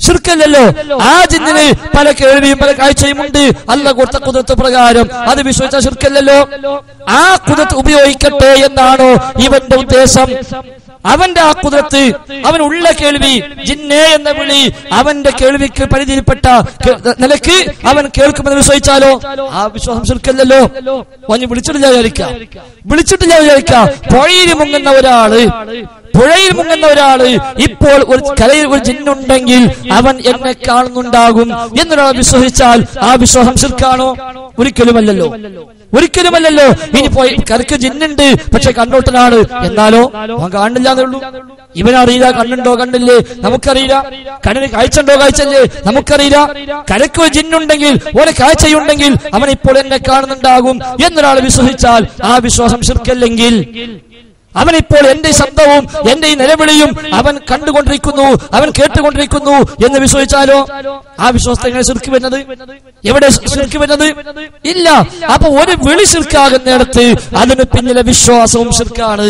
ശിർക്കല്ലല്ലോ. ആ ജിന്നിന് പല കേൾവിയും പല കാഴ്ചയും ഉണ്ട്. അല്ല കൊടുത്ത കുതിർത്ത് പ്രകാരം. അത് വിശ്വസിച്ച ശിർക്കല്ലല്ലോ. ആ കുതിർത്ത് ഉപയോഗിക്കട്ടെ എന്നാണോ ഇവന്റെ ഉദ്ദേശം. അവന്റെ ആ കുതിരത്ത് അവൻ ഉള്ള കേൾവി ജിന്നേ എന്ന വിളി അവന്റെ കേൾവിക്ക് പരിധിയിൽപ്പെട്ട നിലയ്ക്ക് അവൻ കേൾക്കുമെന്ന് വിശ്വസിച്ചാലോ? ആ വിശ്വാസം ശിർക്കല്ലല്ലോ. വിളിച്ചിട്ട് വിളിച്ചിട്ടില്ല വിചാരിക്കാം. വിളിച്ചിട്ടില്ല വിചാരിക്കാം. പുഴയിൽ മുങ്ങുന്ന ഒരാൾ പുഴയിൽ മുങ്ങുന്ന ഒരാൾ ഇപ്പോൾ ഒരു കലയിൽ ഒരു ജിന്നുണ്ടെങ്കിൽ അവൻ എന്നെ കാണുന്നുണ്ടാകും എന്നൊരാൾ വിശ്വസിച്ചാൽ ആ വിശ്വാസം ശിർക്കാണോ? ഒരിക്കലുമല്ലല്ലോ. ഒരിക്കലുമല്ലല്ലോ. ഇനി പോയി കരക്ക് ജിന്നുണ്ട് പക്ഷെ കണ്ടോട്ടനാണ്. എന്നാലോ? അവൻ കാണില്ല എന്നുള്ളൂ. ഇവനറിയില്ല കണ്ണുണ്ടോ കണ്ടില്ലേ നമുക്കറിയില്ല. കണ്ണിന് കാഴ്ച ഉണ്ടോ കാഴ്ചല്ലേ നമുക്കറിയില്ല. കരക്ക് ഒരു ജിന്നുണ്ടെങ്കിൽ ഒരു കാഴ്ചയുണ്ടെങ്കിൽ അവൻ ഇപ്പോൾ എന്നെ കാണുന്നുണ്ടാകും എന്നൊരാൾ വിശ്വസിച്ചാൽ ആ വിശ്വാസം ശിർക്കല്ലെങ്കിൽ അവൻ ഇപ്പോൾ എന്റെ ശബ്ദവും എന്റെ ഈ നിലവിളിയും അവൻ കണ്ടുകൊണ്ടിരിക്കുന്നു അവൻ കേട്ടുകൊണ്ടിരിക്കുന്നു എന്ന് വിശ്വസിച്ചാലോ? ആ വിശ്വാസത്തെ എങ്ങനെ ശിർക്ക് വരുന്നത്? എവിടെ ശുരുക്കി വരുന്നത്? ഇല്ല. അപ്പൊ ഒരു വിളി ശിർക്കാകുന്നിടത്ത് അതിന് പിന്നിലെ വിശ്വാസവും ശിർക്കാണ്.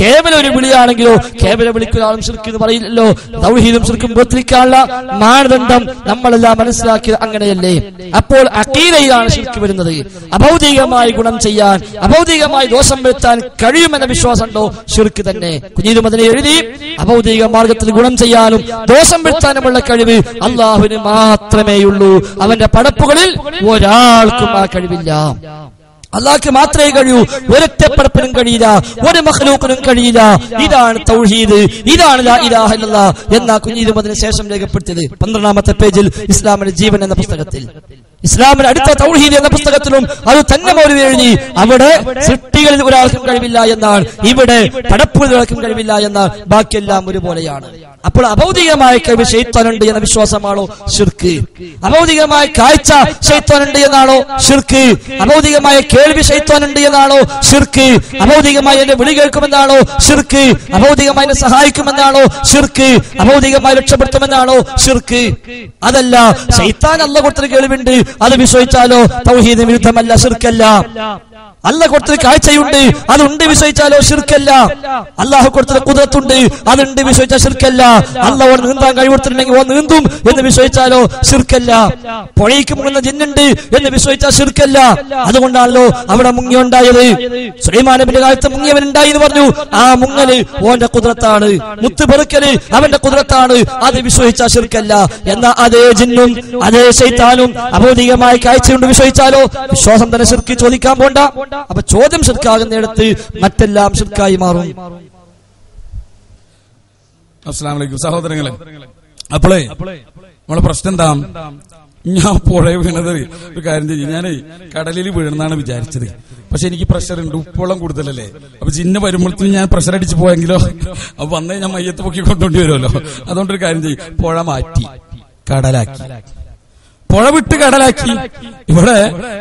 കേവല ഒരു വിളിയാണെങ്കിലോ കേവല വിളിക്കൊരാളും ശിർക്ക് എന്ന് പറയില്ലല്ലോ. ദൗഹീദും ശിർക്കും വേർതിരിക്കാനുള്ള മാനദണ്ഡം നമ്മളെല്ലാം മനസ്സിലാക്കിയത് അങ്ങനെയല്ലേ? അപ്പോൾ അക്കീലയിലാണ് ശിർക്ക് വരുന്നത്. അഭൗതികമായി ഗുണം ചെയ്യാൻ അഭൗതികമായി ദോഷം വരുത്താൻ കഴിയുമെന്ന വിശ്വാസമുണ്ടോ? ശിർക്ക് തന്നെ. കുഞ്ഞീതും അതിനെ എഴുതി അഭൗതിക മാർഗത്തിൽ ഗുണം ചെയ്യാനും ദോഷം വരുത്താനുമുള്ള കഴിവ് അള്ളാഹുവിന് മാത്രമേയുള്ളൂ. അവന്റെ പടപ്പുകളിൽ ഒരാൾക്കും ആ കഴിവില്ല. അള്ളാഹ്ക്ക് മാത്രമേ കഴിയൂ. ഒരൊറ്റപ്പെടപ്പിനും കഴിയില്ല. ഒരു മഹലൂക്കിനും കഴിയില്ല. ഇതാണ് തൗഹീദ്. ഇതാണ് എന്ന കുഞ്ഞീതും അതിന് ശേഷം രേഖപ്പെടുത്തിയത് പന്ത്രണ്ടാമത്തെ പേജിൽ ഇസ്ലാമിന്റെ ജീവൻ എന്ന പുസ്തകത്തിൽ. ഇസ്ലാമിന്റെ അടുത്ത തൗഹീദ് എന്ന പുസ്തകത്തിലും അത് തന്നെ മൗലവി എഴുതി അവിടെ സൃഷ്ടികളിൽ ഒരാൾക്കും കഴിവില്ല എന്നാണ്. ഇവിടെ പടപ്പുകളിൽ ഒരാൾക്കും കഴിവില്ല എന്നാണ് ബാക്കിയെല്ലാം ഒരുപോലെയാണ്. അപ്പോൾ അഭൗതികമായ കഴിവ് ഷെയ്ത്താനുണ്ട് എന്ന വിശ്വാസമാണോ? ഷിർക്ക് അഭൗതികമായ കാഴ്ച ഷെയ്ത്താനുണ്ട് എന്നാണോ? ഷിർക്ക് അഭൗതികമായ കേൾവി ഷെയ്ത്താനുണ്ട് എന്നാണോ? ഷിർക്ക് അഭൗതികമായി എന്നെ വിളി കേൾക്കുമെന്നാണോ? ഷിർക്ക് അഭൗതികമായി എന്നെ സഹായിക്കുമെന്നാണോ? ഷിർക്ക് അഭൗതികമായി രക്ഷപ്പെടുത്തുമെന്നാണോ? ഷിർക്ക് അതല്ല ശൈത്താൻ അല്ല കൊടുത്തൊരു കേൾവിണ്ട്. അത് വിശ്വസിച്ചാലോ? തൗഹീദ് വിരുദ്ധമല്ല ഷിർക്കല്ല അല്ല കൊടുത്തൊരു കാഴ്ചയുണ്ട്. അതുണ്ട് വിശ്വസിച്ചാലോ ശിർക്കല്ല. അള്ളാഹു കൊടുത്തൊരു കുതിരത്തുണ്ട്. അതുണ്ട് വിശ്വസിച്ചാൽ ശിർക്കല്ല. അല്ല ഓൻ നീന്താൻ കഴിവെടുത്തിട്ടുണ്ടെങ്കിൽ ഓ നീന്തും എന്ന് വിശ്വസിച്ചാലോ ശിർക്കല്ല. പുഴയ്ക്ക് മുങ്ങുന്ന ജിന്നുണ്ട് എന്ന് വിശ്വസിച്ചാൽ ശിർക്കല്ല. അതുകൊണ്ടാണല്ലോ അവിടെ മുങ്ങിയുണ്ടായത്. സുലൈമാൻ നബിന്റെ കാലത്ത് മുങ്ങിയവനുണ്ടായി എന്ന് പറഞ്ഞു. ആ മുങ്ങൽ ഓന്റെ കുതിരത്താണ്. മുത്ത് പെറുക്കൽ അവന്റെ കുതിരത്താണ്. അത് വിശ്വസിച്ചാൽ ശിർക്കല്ല. എന്നാ അതേ ജിന്നും അതേ ശൈത്താനും അഭൗതികമായ കാഴ്ചയുണ്ട് വിശ്വസിച്ചാലോ? വിശ്വാസം തന്നെ ശിർക്ക് ചോദിക്കാൻ പോണ്ട. അപ്പൊ ചോദ്യം ശിർക്കാകുന്നിടത്ത് മറ്റെല്ലാം ശിർക്കായി മാറും. അസ്സാം വലൈക്കും സഹോദരങ്ങളെ അപ്പോളേ നമ്മളെ പ്രശ്നം എന്താ? ഞാൻ പുഴ വീണത് ഒരു കാര്യം ചെയ്യും. ഞാൻ കടലിൽ വീണെന്നാണ് വിചാരിച്ചത്. പക്ഷെ എനിക്ക് പ്രഷർ ഉണ്ട്. ഉപ്പുവെള്ളം കൂടുതലല്ലേ? അപ്പൊ ചിന്ന വരുമ്പോഴത്തേക്കും ഞാൻ പ്രഷർ അടിച്ചു പോയെങ്കിലോ അപ്പൊ വന്നേ ഞാൻ മയ്യത്ത് പൊക്കി കൊണ്ടുകൊണ്ടി വരുമല്ലോ. അതുകൊണ്ടൊരു കാര്യം ചെയ്യും. പുഴ മാറ്റി. കടലാക്കി. പുഴ വിട്ട് കടലാക്കി. ഇവിടെ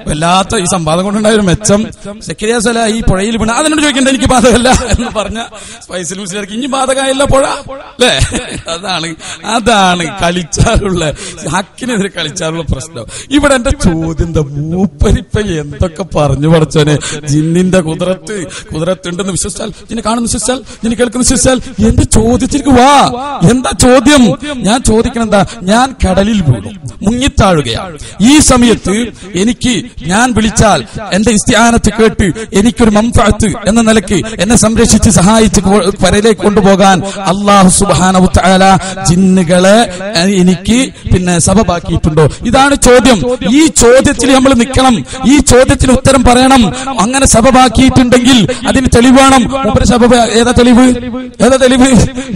വല്ലാത്ത ഈ സംവാദം കൊണ്ടുണ്ടായ ഒരു മെച്ചം. സെക്രിയാസല ഈ പുഴയിൽ വീണ അതിനോട് ചോദിക്കേണ്ട എനിക്ക് ബാധകല്ല എന്ന് പറഞ്ഞ സ്പൈസിൽ മുസ്ലിർക്ക് ഇനി ബാധകമായില്ല പുഴ. അല്ലേ? അതാണ് അതാണ് കളിച്ചാറുള്ള ഹക്കിനെതിരെ കളിച്ചാറുള്ള പ്രശ്നം. ഇവിടെ എന്റെ ചോദ്യം എന്താ? മൂപ്പരിപ്പ എന്തൊക്കെ പറഞ്ഞു പഠിച്ചോനെ ജിന്നിന്റെ കുതിരത്ത് ഉണ്ടെന്ന് വിശ്വസിച്ചാൽ ജിന്നെ കാണുന്ന വിശ്വസിച്ചാൽ ജിന്നെ കേൾക്കുന്ന വിശ്വസിച്ചാൽ എന്റെ ചോദ്യത്തിലേക്ക് വാ. എന്താ ചോദ്യം? ഞാൻ ചോദിക്കണെന്താ ഞാൻ കടലിൽ വീണു. മുങ്ങിത്താഴുകയാണ് ഈ സമയത്ത് എനിക്ക് ഞാൻ വിളിച്ചാൽ എന്റെ ഇസ്തിയാനത്ത് കേട്ട് എനിക്കൊരു മംഫാത്ത് എന്ന നിലയ്ക്ക് എന്നെ സംരക്ഷിച്ച് സഹായിച്ച് പരയിലേക്ക് കൊണ്ടുപോകാൻ അള്ളാഹു സുബാന ജിന്നുകളെ എനിക്ക് പിന്നെ സഭപാക്കിയിട്ടുണ്ടോ ഇതാണ് ചോദ്യം. ഈ ചോദ്യത്തിൽ നമ്മൾ നിൽക്കണം. ഈ ചോദ്യത്തിന് ഉത്തരം പറയണം. അങ്ങനെ സഭപാക്കിയിട്ടുണ്ടെങ്കിൽ അതിന് തെളിവാണം മൂപ്പര് സഭ ഏതാ തെളിവ്? ഏതാ തെളിവ്?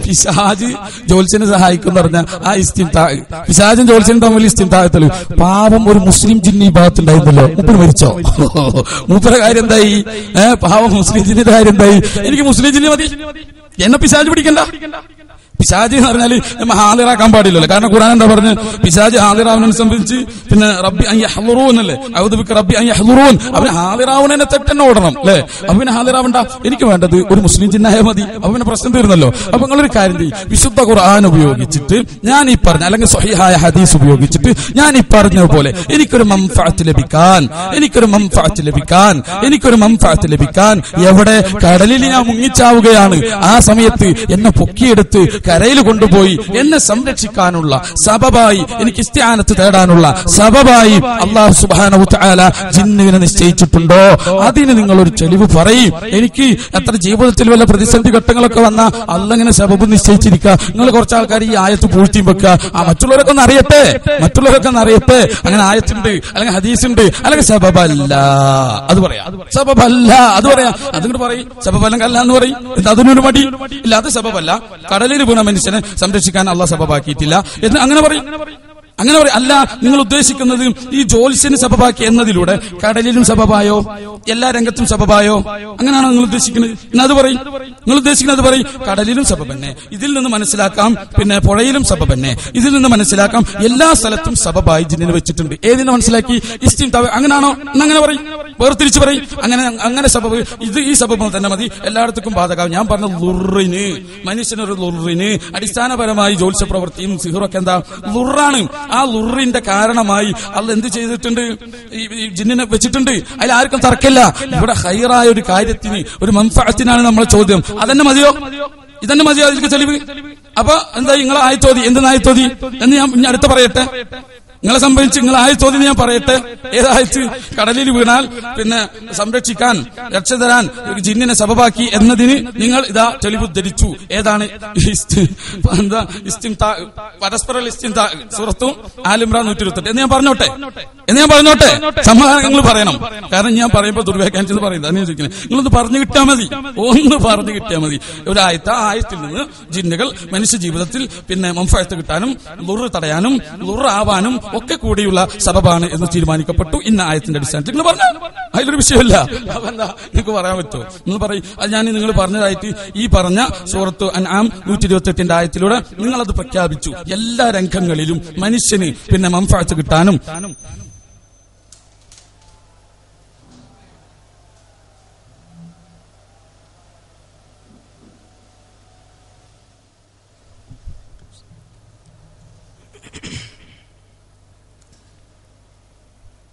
പിശാജ് ജോൽസിനെ സഹായിക്കും പറഞ്ഞ ആ ഇസ്തിൻതാ പിശാജും ജോത്സ്യനും തമ്മിൽ ഇസ്തിൻതാ തെളിവ് പാവം ഒരു മുസ്ലിം ജിന്നി ഭാഗത്തുണ്ടായിരുന്നല്ലോ മൂപ്പര് മരിച്ചോ? മൂപ്പര കാര്യം എന്തായി? ഏഹ് പാവം മുസ്ലിം ജിന്നിന്റെ കാര്യം എന്തായി? എനിക്ക് മുസ്ലിം ജിന്നി മതി. എന്നെ പിശാജ് പിടിക്കണ്ട. പിശാജ് എന്ന് പറഞ്ഞാൽ നമ്മൾ ഹാജരാക്കാൻ പാടില്ലല്ലോ. കാരണം ഖുറാൻ എന്താ പറഞ്ഞ്? പിശാജ് ഹാദിറാവുന്നതിനെ സംബന്ധിച്ച് പിന്നെ റബ്ബി അയ്യ ഹലുറൂൻ അല്ലേ ഔദുബിക്ക് റബ്ബി അയ്യ ഹലുറൂൻ അവന് ഹാദിറാവുന്നതിനെ തെറ്റന്നെ ഓടണം അല്ലേ? അപ്പൊ പിന്നെ ഹാദിറാവണ്ട എനിക്ക് വേണ്ടത് ഒരു മുസ്ലിം ചിഹ്നായ മതി. പിന്നെ പ്രശ്നം തീർന്നല്ലോ. അപ്പൊ നിങ്ങളൊരു കാര്യം ചെയ്യും. വിശുദ്ധ ഖുർആൻ ഉപയോഗിച്ചിട്ട് ഞാൻ ഈ പറഞ്ഞ അല്ലെങ്കിൽ സ്വഹിഹായ ഹദീസ് ഉപയോഗിച്ചിട്ട് ഞാൻ ഈ പറഞ്ഞ പോലെ എനിക്കൊരു മംഫഅത്ത് ലഭിക്കാൻ എനിക്കൊരു മംഫഅത്ത് ലഭിക്കാൻ എനിക്കൊരു മംഫഅത്ത് ലഭിക്കാൻ എവിടെ കടലിൽ ഞാൻ മുങ്ങിച്ചാവുകയാണ്. ആ സമയത്ത് എന്നെ പൊക്കിയെടുത്ത് കരയിൽ കൊണ്ടുപോയി എന്നെ സംരക്ഷിക്കാനുള്ള സബബായി എനിക്ക് ഇസ്ത്യാനത്ത് തേടാനുള്ള സബബായി അള്ളാഹു സുബാന തആല ജിന്നുവിനെ നിശ്ചയിച്ചിട്ടുണ്ടോ? അതിന് നിങ്ങൾ ഒരു തെളിവ് പറയും. എനിക്ക് എത്ര ജീവിതത്തിൽ വല്ല പ്രതിസന്ധി ഘട്ടങ്ങളൊക്കെ വന്ന അല്ലങ്ങനെ സബബ് നിശ്ചയിച്ചിരിക്കുക. നിങ്ങൾ കുറച്ച് ആൾക്കാർ ഈ ആയത്ത് പൂഴ്ത്തിയും വെക്കുക. ആ മറ്റുള്ളവരൊക്കെ ഒന്ന് അറിയട്ടെ? മറ്റുള്ളവരൊക്കെ ഒന്ന് അറിയട്ടെ? അങ്ങനെ ആയത്തുണ്ട് അല്ലെങ്കിൽ ഹദീസുണ്ട് അല്ലെങ്കിൽ സബബല്ല. അത് പറയാം. സബബല്ല അത് പറയാം. അതുകൊണ്ട് പറയും. സബബല്ല അല്ല എന്ന് പറയും അതിനൊരു മടി? ഇല്ല അത് സബബല്ല. കടലിൽ വീണ മനുഷ്യനെ സംരക്ഷിക്കാൻ അള്ളാഹ് സബബാക്കിയിട്ടില്ല എന്ന് അങ്ങനെ പറയും. അങ്ങനെ പറയും അല്ല നിങ്ങൾ ഉദ്ദേശിക്കുന്നത് ഈ ജോലിസിന് സബബാക്കി എന്നതിലൂടെ കടലിലും സബബായോ എല്ലാ രംഗത്തും സബബായോ അങ്ങനെയാണോ നിങ്ങൾ ഉദ്ദേശിക്കുന്നത്? എന്നാ അത് പറയും. നിങ്ങൾ ഉദ്ദേശിക്കുന്നത് പറയും കടലിലും സബബന്നെ ഇതിൽ നിന്ന് മനസ്സിലാക്കാം പിന്നെ പുഴയിലും സബബന്നെ ഇതിൽ നിന്ന് മനസ്സിലാക്കാം എല്ലാ സ്ഥലത്തും സബബായി ജിന്നിന് വെച്ചിട്ടുണ്ട്. ഏതിന് മനസ്സിലാക്കി? ഇസ്റ്റിം തവ അങ്ങനാണോ അങ്ങനെ പറയും. വേർതിരിച്ച് പറയും. അങ്ങനെ അങ്ങനെ സബബ് ഇത് ഈ സബബ് തന്നെ മതി. എല്ലായിടത്തും ബാധകാവും. ഞാൻ പറഞ്ഞ ലുറിന് മനുഷ്യനൊരു ലുറിന് അടിസ്ഥാനപരമായി ജോത്സ്യ പ്രവൃത്തിയും സിഹറൊക്കെ എന്താ? ലുറാണ്. ആ ലുറിന്റെ കാരണമായി അല്ല എന്ത് ചെയ്തിട്ടുണ്ട്? ഈ ജിന്നിനെ വെച്ചിട്ടുണ്ട്. അതിൽ ആർക്കും തർക്കമില്ല. ഇവിടെ ഹൈറായ ഒരു കാര്യത്തിന് ഒരു മൻഫാത്തിനാണ് നമ്മളെ ചോദ്യം. അതന്നെ മതിയോ? ഇതന്നെ മതിയോ അതിലേക്ക് തെളിവ്? അപ്പൊ എന്താ നിങ്ങൾ ആയത്തോതി? എന്തെന്ന് ആയത്തോതി? എന്ന് ഞാൻ അടുത്ത പറയട്ടെ. നിങ്ങളെ സംബന്ധിച്ച് നിങ്ങൾ ആയത്തോതി ഞാൻ പറയട്ടെ. ഏതായിട്ട് കടലിൽ വീണാൽ പിന്നെ സംരക്ഷിക്കാൻ രക്ഷ തരാൻ ജിന്നിനെ സബബാക്കി എന്നതിന് നിങ്ങൾ ഇതാ തെളിവ് ധരിച്ചു ഏതാണ് എന്താ പരസ്പര സുഹൃത്തും ആലിമ്രാൻ നൂറ്റി ഇരുപത്തെട്ട് എന്ന് ഞാൻ പറഞ്ഞോട്ടെ. എന്ന് ഞാൻ പറഞ്ഞോട്ടെ. സമാധാനങ്ങൾ നിങ്ങൾ പറയണം. കാരണം ഞാൻ പറയുമ്പോൾ ദുർവ്യാഖ്യാനിച്ചത് പറയുന്നത്. അതിനെ ചോദിക്കുന്നത്. നിങ്ങളൊന്ന് പറഞ്ഞു കിട്ടിയാൽ മതി. ഒന്ന് പറഞ്ഞു കിട്ടിയാൽ മതി. ഒരായത്ത ആയത്തിൽ നിന്ന് ജിന്നുകൾ മനുഷ്യ ജീവിതത്തിൽ പിന്നെ മംഫായത്ത് കിട്ടാനും ലുറ് തടയാനും ലുറ് ആവാനും ഒക്കെ കൂടിയുള്ള സബബാണ് എന്ന് തീരുമാനിക്കപ്പെട്ടു. ഇന്ന ആയത്തിന്റെ അടിസ്ഥാനത്തിൽ നിങ്ങൾ പറഞ്ഞു. അതിലൊരു വിഷയമില്ല എന്താ നിങ്ങൾക്ക് പറയാൻ പറ്റുമോ? നിങ്ങൾ പറയും അത് ഞാൻ നിങ്ങൾ പറഞ്ഞതായിട്ട് ഈ പറഞ്ഞ സൂറത്ത് അൻആം നൂറ്റി ഇരുപത്തി എട്ടിന്റെ ആയത്തിലൂടെ നിങ്ങളത് പ്രഖ്യാപിച്ചു. എല്ലാ രംഗങ്ങളിലും മനുഷ്യന് പിന്നെ മംഫാഴ്ച കിട്ടാനും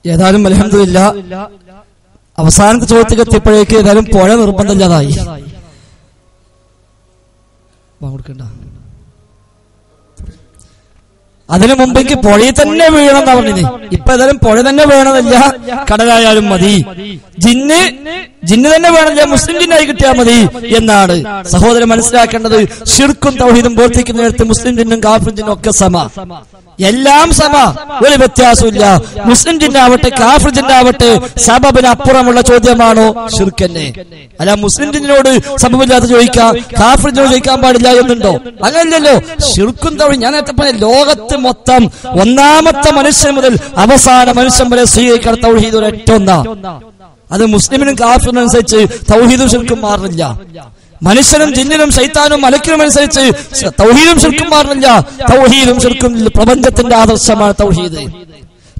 ഏതായാലും അലഹമില്ല അവസാനത്തെ ചോദ്യത്തിൽ എത്തിയപ്പോഴേക്ക് ഏതായാലും പുഴ നിർബന്ധമില്ലാതായി. കൊടുക്കണ്ട. അതിനു മുമ്പേക്ക് പുഴയിൽ തന്നെ വീഴണം എന്നാ പറഞ്ഞത് ഇപ്പൊ ഏതായാലും പുഴ തന്നെ വേണമെന്നില്ല കടലായാലും മതി. ജിന്ന് ജിന്ന് തന്നെ വേണമല്ല മുസ്ലിം ജിന്നായി കിട്ടിയാൽ മതി എന്നാണ്. സഹോദരൻ മനസ്സിലാക്കേണ്ടത് ഷിർക്കും തൗഹീദും നേരത്തെ മുസ്ലിം ജിന്നും കാഫിർ ജിന്നും ഒക്കെ സമ എല്ലാം സമ. ഒരു വ്യത്യാസമില്ല മുസ്ലിം ജിന്നാവട്ടെ കാഫിർ ജിന്നാവട്ടെ സബബിന് അപ്പുറമുള്ള ചോദ്യമാണോ? ഷിർക്കന്നെ അല്ല മുസ്ലിം ജിന്നിനോട് സബബില്ലാതെ ചോദിക്കാം. കാഫിർ ജിന്നോട് ചോദിക്കാൻ പാടില്ല എന്നുണ്ടോ? അങ്ങനല്ലല്ലോ ഷിർക്കും തൗഹീദ് ഞാൻ നേരത്തെ പറഞ്ഞ ലോകത്ത് മൊത്തം ഒന്നാമത്തെ മനുഷ്യൻ മുതൽ അവസാന മനുഷ്യൻ വരെ സ്വീകരിക്കുന്ന തൗഹീദ് ഒരൊറ്റ ഒന്നാ അത് മുസ്ലിമിനും കാഫിനും അനുസരിച്ച് തൗഹീദും ശിർക്കും മാറില്ല മനുഷ്യനും ജിന്നിനും ശൈത്താനും മലക്കിനും അനുസരിച്ച് തൗഹീദും ശിർക്കും മാറില്ല തൗഹീദും ശിർക്കും പ്രപഞ്ചത്തിന്റെ ആദർശമാണ് തൗഹീദ്.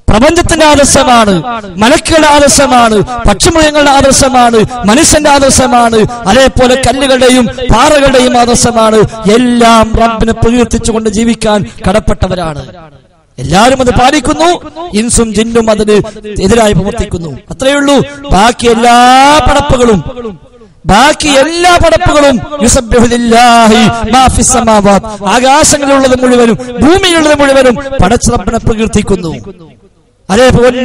പ്രപഞ്ചത്തിന്റെ ആദർശമാണ് മലക്കുകളുടെ ആദർശമാണ് പക്ഷിമൃഗങ്ങളുടെ ആദർശമാണ് മനുഷ്യന്റെ ആദർശമാണ് അതേപോലെ കല്ലുകളുടെയും പാറകളുടെയും ആദർശമാണ്. എല്ലാം റബ്ബിനെ പ്രകീർത്തിച്ചുകൊണ്ട് ജീവിക്കാൻ കടപ്പെട്ടവരാണ്. എല്ലാവരും അത് പാലിക്കുന്നു ഇൻസും ജിന്നും അതിന് എതിരായി പ്രവർത്തിക്കുന്നു. അത്രയേ ഉള്ളൂ. ബാക്കി എല്ലാ പടപ്പുകളും ബാക്കി എല്ലാ പടപ്പുകളും. ആകാശങ്ങളിലുള്ളത് മുഴുവനും ഭൂമിയിലുള്ളത് മുഴുവനും പടച്ചറപ്പിനെ പ്രകീർത്തിക്കുന്നു. അതേപോലെ.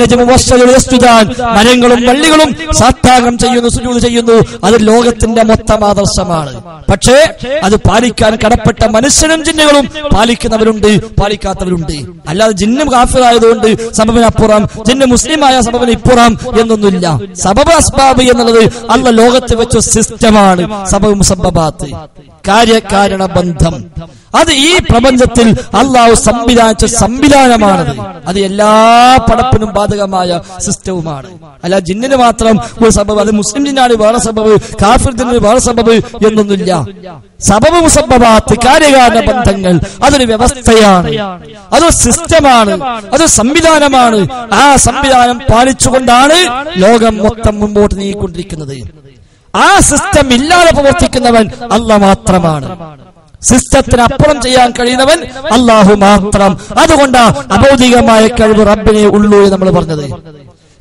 മരങ്ങളും വള്ളികളും സാത്താകം ചെയ്യുന്നു സുജൂത് ചെയ്യുന്നു. അത് ലോകത്തിന്റെ മൊത്തം ആദർശമാണ്. പക്ഷേ അത് പാലിക്കാൻ കടപ്പെട്ട മനുഷ്യനും ജിന്നുകളും പാലിക്കുന്നവരുണ്ട് പാലിക്കാത്തവരുണ്ട്. അല്ലാതെ ജിന്നും കാഫിറായതുകൊണ്ട് സബബിനപ്പുറം ജിന്ന് മുസ്ലിമായ സബബിന് ഇപ്പുറം എന്നൊന്നുമില്ല. സബബ് അസ്ബാബ് എന്നുള്ളത് അല്ല ലോകത്ത് വെച്ച സിസ്റ്റമാണ് സബബ് മുസബബാത്ത് കാര്യകാരണ ബന്ധം അത് ഈ പ്രപഞ്ചത്തിൽ അള്ളാഹു സംവിധാനിച്ച സംവിധാനമാണത്. അത് എല്ലാ പടപ്പിനും ബാധകമായ സിസ്റ്റവുമാണ്. അല്ല ജിന്നിന് മാത്രം ഒരു സബബ് അത് മുസ്ലിം ജിന്നാണ് വേറെ സബബ് കാഫിർ വേറെ സബബ് എന്നൊന്നുമില്ല. സബബ് മുസബബാത്ത് കാര്യകാരണ ബന്ധങ്ങൾ അതൊരു വ്യവസ്ഥയാണ്. അതൊരു സിസ്റ്റമാണ്. അതൊരു സംവിധാനമാണ്. ആ സംവിധാനം പാലിച്ചുകൊണ്ടാണ് ലോകം മൊത്തം മുമ്പോട്ട് നീങ്ങിക്കൊണ്ടിരിക്കുന്നത്. ആ സിസ്റ്റം ഇല്ലാതെ പ്രവർത്തിക്കുന്നവൻ അല്ല മാത്രമാണ്. സിസ്റ്റത്തിന് അപ്പുറം ചെയ്യാൻ കഴിയുന്നവൻ അള്ളാഹു മാത്രം. അതുകൊണ്ടാ അബൗദികമായ കഴിവ് റബ്ബിനെ ഉള്ളൂ എന്ന് നമ്മൾ പറഞ്ഞത്.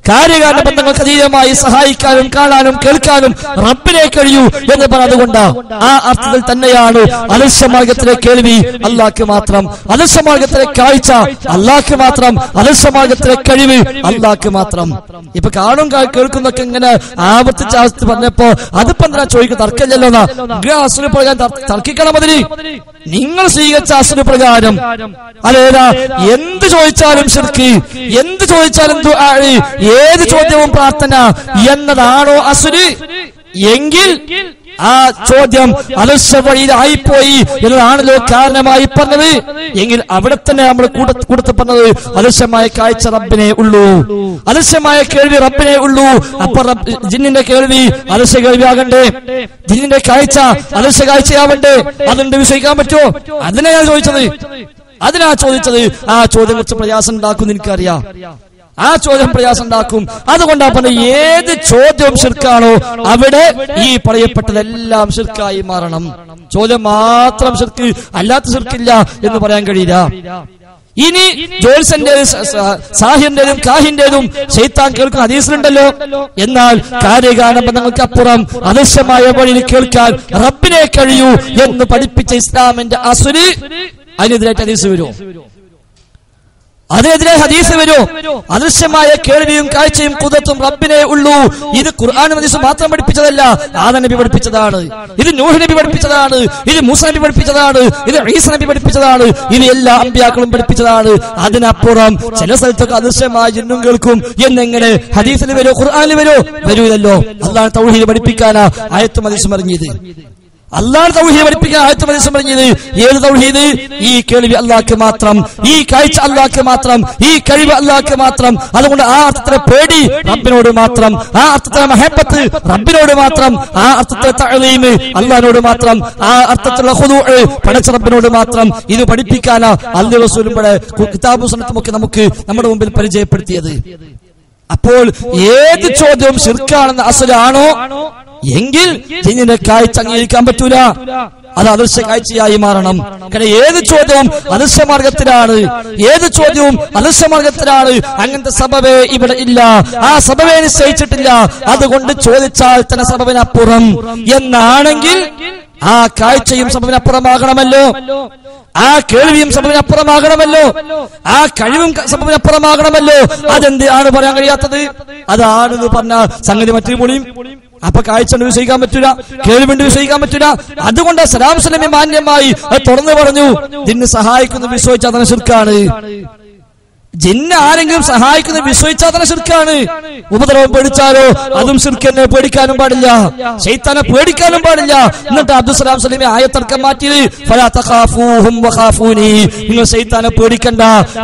കാര്യകാരണ ബന്ധങ്ങൾക്ക് അതീതമായി സഹായിക്കാനും കാണാനും കേൾക്കാനും റബ്ബിനെ കഴിയൂ എന്ന് പറഞ്ഞതുകൊണ്ട് ആ അർത്ഥത്തിൽ തന്നെയാണ് അലസ്യമാർഗത്തിലെ കേൾവി. അള്ളാഹ്ക്ക് മാത്രം അലസ്യമാർഗത്തിലെ കാഴ്ച അള്ളാഹ്ക്ക് മാത്രം അലസ്യമാർഗത്തിലെ കഴിവ് അള്ളാഹ്ക്ക് മാത്രം. ഇപ്പൊ കാണും കേൾക്കുന്നൊക്കെ ഇങ്ങനെ ആവർത്തിച്ച അവസ്ഥ പറഞ്ഞപ്പോ അതിപ്പോ എന്താ ചോദിക്കുക? തർക്കമില്ലല്ലോ എന്നാ. നിങ്ങൾ ഞാൻ തർക്കിക്കണം അതിന്. നിങ്ങൾ സ്വീകരിച്ച അസുര പ്രകാരം അതേതാ എന്ത് ചോദിച്ചാലും ശിർക്ക് എന്ത് ചോദിച്ചാലും ഏത് ചോദ്യവും പ്രാർത്ഥന എന്നതാണോ അസുര് എങ്കിൽ ആ ചോദ്യം അലസ്യ വഴിയിലായിപ്പോയി എന്നതാണല്ലോ കാരണമായി പറഞ്ഞത്. എങ്കിൽ അവിടെ തന്നെ നമ്മൾ കൊടുത്ത് പറഞ്ഞത് അലസ്യമായ കാഴ്ച റബ്ബിനെ ഉള്ളൂ. അലസ്യമായ കേൾവി റബ്ബിനെ ഉള്ളൂ. അപ്പൊ ജിന്നിന്റെ കേൾവി അലസ്യ കേൾവിയാകണ്ടേ? ജിന്നിന്റെ കാഴ്ച അലസ്യ കാഴ്ചയാവണ്ടേ? അതുകൊണ്ട് വിശ്വസിക്കാൻ പറ്റുമോ? അതിനെ ഞാൻ ചോദിച്ചത്. അതിനാ ചോദിച്ചത്. ആ ചോദ്യം കുറച്ച് പ്രയാസം ഉണ്ടാക്കുന്നു എനിക്കറിയാം. ആ ചോദ്യം പ്രയാസം ഉണ്ടാക്കും അതുകൊണ്ടാ പറഞ്ഞ ഏത് ചോദ്യവും ശിർക്കാണോ അവിടെ ഈ പറയപ്പെട്ടതെല്ലാം ശിർക്കായി മാറണം. ചോദ്യം മാത്രം ശിർക്ക് അല്ലാത്ത ശിർക്കില്ല എന്ന് പറയാൻ കഴിയില്ല. ഇനി ജോൽസന്റെ സാഹിന്റേതും കാഹിന്റേതും ശൈത്താൻ കേൾക്കുന്ന ഹദീസിലുണ്ടല്ലോ എന്നാൽ കാര്യകാല ബന്ധങ്ങൾക്ക് അപ്പുറം അദൃശ്യമായ വഴിയിൽ കേൾക്കാൻ റബ്ബിനെ കഴിയൂ എന്ന് പഠിപ്പിച്ച ഇസ്ലാമിന്റെ അസുരി അതിനെതിരായിട്ട് ഹദീസ് വരുമോ അതിനെതിരെ ഹദീസ് വരൂ. അദൃശ്യമായ കേൾവിയും കാഴ്ചയും കുതത്തും റബ്ബിനെ ഉള്ളൂ. ഇത് ഖുർആാനും ഹദീസ് മാത്രം പഠിപ്പിച്ചതല്ല. നബി പഠിപ്പിച്ചതാണ്. ഇത് നൂഹ് നബി പഠിപ്പിച്ചതാണ്. ഇത് മൂസ നബി പഠിപ്പിച്ചതാണ്. ഇത് ഈസ നബി പഠിപ്പിച്ചതാണ്. ഇത് എല്ലാ അമ്പ്യാക്കളും പഠിപ്പിച്ചതാണ്. അതിനപ്പുറം ചില സ്ഥലത്തൊക്കെ അദൃശ്യമായ ജിന്നും കേൾക്കും. എന്നെങ്ങനെ? ഹദീസിൽ വരൂ ഖുർആാനിൽ വരൂ. വരൂലല്ലോ അതാണ് തൗഹീദ് പഠിപ്പിക്കാനാ ആയത്തും ഹദീസും അറിഞ്ഞത് അള്ളാഹ് തൗഹീദ് പഠിപ്പിക്കാൻ ആയത്ത് പ്രദേശം പറഞ്ഞത് ഏത് തൗഹീദ്? ഈ കേൾവി അള്ളാഹ്ക്ക് മാത്രം ഈ കാഴ്ച അള്ളാഹ്ക്ക് മാത്രം ഈ കഴിവ് അള്ളാഹ്ക്ക് മാത്രം. അതുകൊണ്ട് ആ അർത്ഥത്തിലെ പേടി റബ്ബിനോട് മാത്രം ആ അർത്ഥത്തിലെ മഹബത്ത് റബ്ബിനോട് മാത്രം ആ അർത്ഥത്തിലെ തഅലീം അള്ളാഹിനോട് മാത്രം ആ അർത്ഥത്തിലുള്ള ഖുദൂഅ് പടച്ച റബ്ബിനോട് മാത്രം. ഇത് പഠിപ്പിക്കാനാ അള്ളി റസൂലും കിതാബു സുന്നത്തും ഒക്കെ നമുക്ക് നമ്മുടെ മുമ്പിൽ പരിചയപ്പെടുത്തിയത്. അപ്പോൾ ഏത് ചോദ്യവും ശിർക്കാണെന്ന അസുലാണോ എങ്കിൽ ജിന്നിന്റെ കാഴ്ച അംഗീകരിക്കാൻ പറ്റൂല. അത് അദൃശ്യ കാഴ്ചയായി മാറണം. കാരണം ഏത് ചോദ്യവും അദൃശ്യ മാർഗത്തിലാണ് ഏത് ചോദ്യവും അദൃശ്യ മാർഗത്തിലാണ് അങ്ങനത്തെ സഭവേ ഇവിടെ ഇല്ല. ആ സഭവേ നിശ്ചയിച്ചിട്ടില്ല. അതുകൊണ്ട് ചോദിച്ചാൽ തന്നെ സഭവിനപ്പുറം. എന്നാണെങ്കിൽ ആ കാഴ്ചയും സഭവിനപ്പുറമാകണമല്ലോ. ആ കേൾവിയും സഭവിനപ്പുറമാകണമല്ലോ. ആ കഴിവും സഭവിനപ്പുറമാകണമല്ലോ. അതെന്ത് ആണ് പറയാൻ കഴിയാത്തത്? അതാണെന്ന് പറഞ്ഞ സംഗതി മറ്റൊരു പൊളിയും. അപ്പൊ കാഴ്ച ചെയ്യാൻ പറ്റൂല കേൾവിണ്ട് ചെയ്യാൻ പറ്റൂല. അതുകൊണ്ട് സലാം സ്വലമി മാന്യമായി തുറന്നു പറഞ്ഞു. ഇതിന് സഹായിക്കുന്ന വിശ്വസിച്ച അതിനെ ശുൽക്കാണ് ജിന്ന് ആരെങ്കിലും സഹായിക്കുന്ന വിശ്വസിച്ചാൽ തന്നെ ശിർക്കാണ്. ഉപദ്രവം പേടിച്ചാലോ? അതും ശിർക്കന്നെ പേടിക്കാനും പാടില്ല. ശൈത്താനെ പേടിക്കാനും പാടില്ല. എന്നിട്ട് അബ്ദുസലാം സലീമെ ആയത്തർക്കം മാറ്റിയത് നിങ്ങൾ ശൈത്താനെ പേടിക്കണ്ട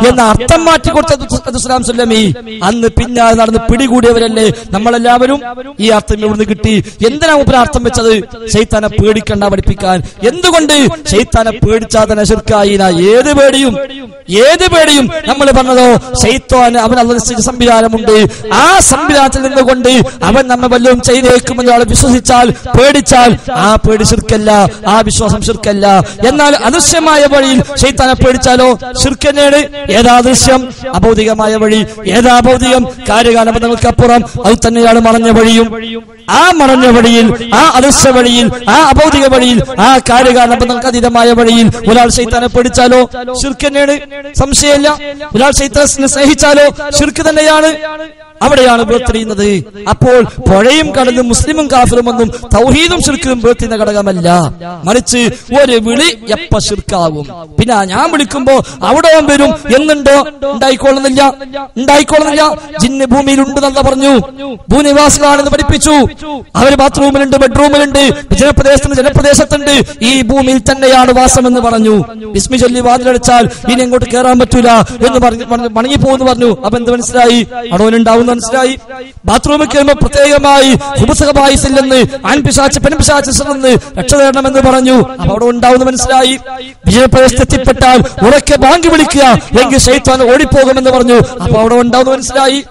എന്ന അർത്ഥം മാറ്റി കൊടുത്ത അബ്ദുസലാം സലമി അന്ന് പിന്നാലെ നടന്ന് പിടികൂടിയവരല്ലേ? നമ്മളെല്ലാവരും ഈ അർത്ഥം ഇവിടുന്ന് കിട്ടി. എന്തിനാ ഉപ്പിന് അർത്ഥം വെച്ചത്? ശൈത്താനെ പേടിക്കണ്ട പഠിപ്പിക്കാൻ. എന്തുകൊണ്ട്? ശൈത്താനെ പേടിച്ചാൽ തന്നെ ശിർക്കായി. ഏത് പേടിയും ഏത് പേടിയും നമ്മൾ പറഞ്ഞതോ ശൈത്വാന് അവൻ അള്ള നിശ്ചയിച്ച സംവിധാനമുണ്ട്. ആ സംവിധാനത്തിൽ നിന്നുകൊണ്ട് അവൻ നമ്മെ വല്ലതും ചെയ്തേക്കുമെന്ന് ആൾ വിശ്വസിച്ചാൽ പേടിച്ചാൽ ആ പേടി ശിർക്കല്ല ആ വിശ്വാസം ശിർക്കല്ല. എന്നാൽ അദൃശ്യമായ വഴിയിൽ ശൈത്താനെ പേടിച്ചാലോ? ശിർക്കന്നെയാണ് ഏതാദൃശ്യം അഭൗതികമായ വഴി. ഏതാ ഭൗതികം? കാര്യകാലബന്ധങ്ങൾക്ക് അപ്പുറം അത് തന്നെയാണ് മറഞ്ഞ വഴിയും. ആ മറഞ്ഞ വഴിയിൽ ആ അദൃശ്യ വഴിയിൽ ആ അഭൗതിക വഴിയിൽ ആ കാര്യകാലബന്ധങ്ങൾക്ക് അതീതമായ വഴിയിൽ ഒരാൾ ശൈത്താനെ പേടിച്ചാലോ? ശിർക്കന്നെയാണ് സംശയമില്ല. ഒരാൾ ശൈത്താനെ സ്നേഹിച്ചാലോ? ശിർക്ക് തന്നെയാണ്. അവിടെയാണ് വേർതിരിയുന്നത് അപ്പോൾ പുഴയും കടലും മുസ്ലിമും കാഫിറും ഒന്നും തൗഹീദും ശിർക്കും വേർതിരിയുന്ന ഘടകമല്ല. മറിച്ച് ഒരു വിളി എപ്പ ശിർക്കാവും? പിന്നെ ഞാൻ വിളിക്കുമ്പോ അവിടെ വരും. എന്നുണ്ടോ? ഉണ്ടായിക്കൊള്ളുന്നില്ല ഉണ്ടായിക്കൊള്ളുന്നില്ല ജിന്ന് ഭൂമിയിൽ ഉണ്ടെന്നല്ല പറഞ്ഞു. ഭൂനിവാസികളാണെന്ന് പഠിപ്പിച്ചു. അവർ ബാത്റൂമിലുണ്ട് ബെഡ്റൂമിലുണ്ട് ജനപ്രദേശത്തിന് ജനപ്രദേശത്തുണ്ട്. ഈ ഭൂമിയിൽ തന്നെയാണ് വാസം എന്ന് പറഞ്ഞു. വിസ്മി ചൊല്ലി വാതിലടിച്ചാൽ ഇനി അങ്ങോട്ട് കയറാൻ പറ്റൂല എന്ന് പറഞ്ഞു മണങ്ങി മടങ്ങിപ്പോന്ന് പറഞ്ഞു. അപ്പൊ എന്ത് മനസ്സിലായി? മനസ്സിലായി. ബാത്റൂമിൽ കയറുമ്പോൾ പ്രത്യേകമായി ഹുബസകമായില്ലെന്ന് ആൺപിശാച്ച് പെൺപിശാച്ചെന്ന് രക്ഷ തേടണമെന്ന് പറഞ്ഞു. അവിടെ ഉണ്ടാവുന്ന മനസ്സിലായി. വിജയപ്രദേശത്ത് എത്തിപ്പെട്ടാൽ ഉറക്കെ ബാങ്ക് വിളിക്കുക. എങ്കിൽ ശൈത്വാൻ ഓടിപ്പോകുമെന്ന് പറഞ്ഞു. അപ്പൊ അവിടെ ഉണ്ടാവുന്ന മനസ്സിലായി.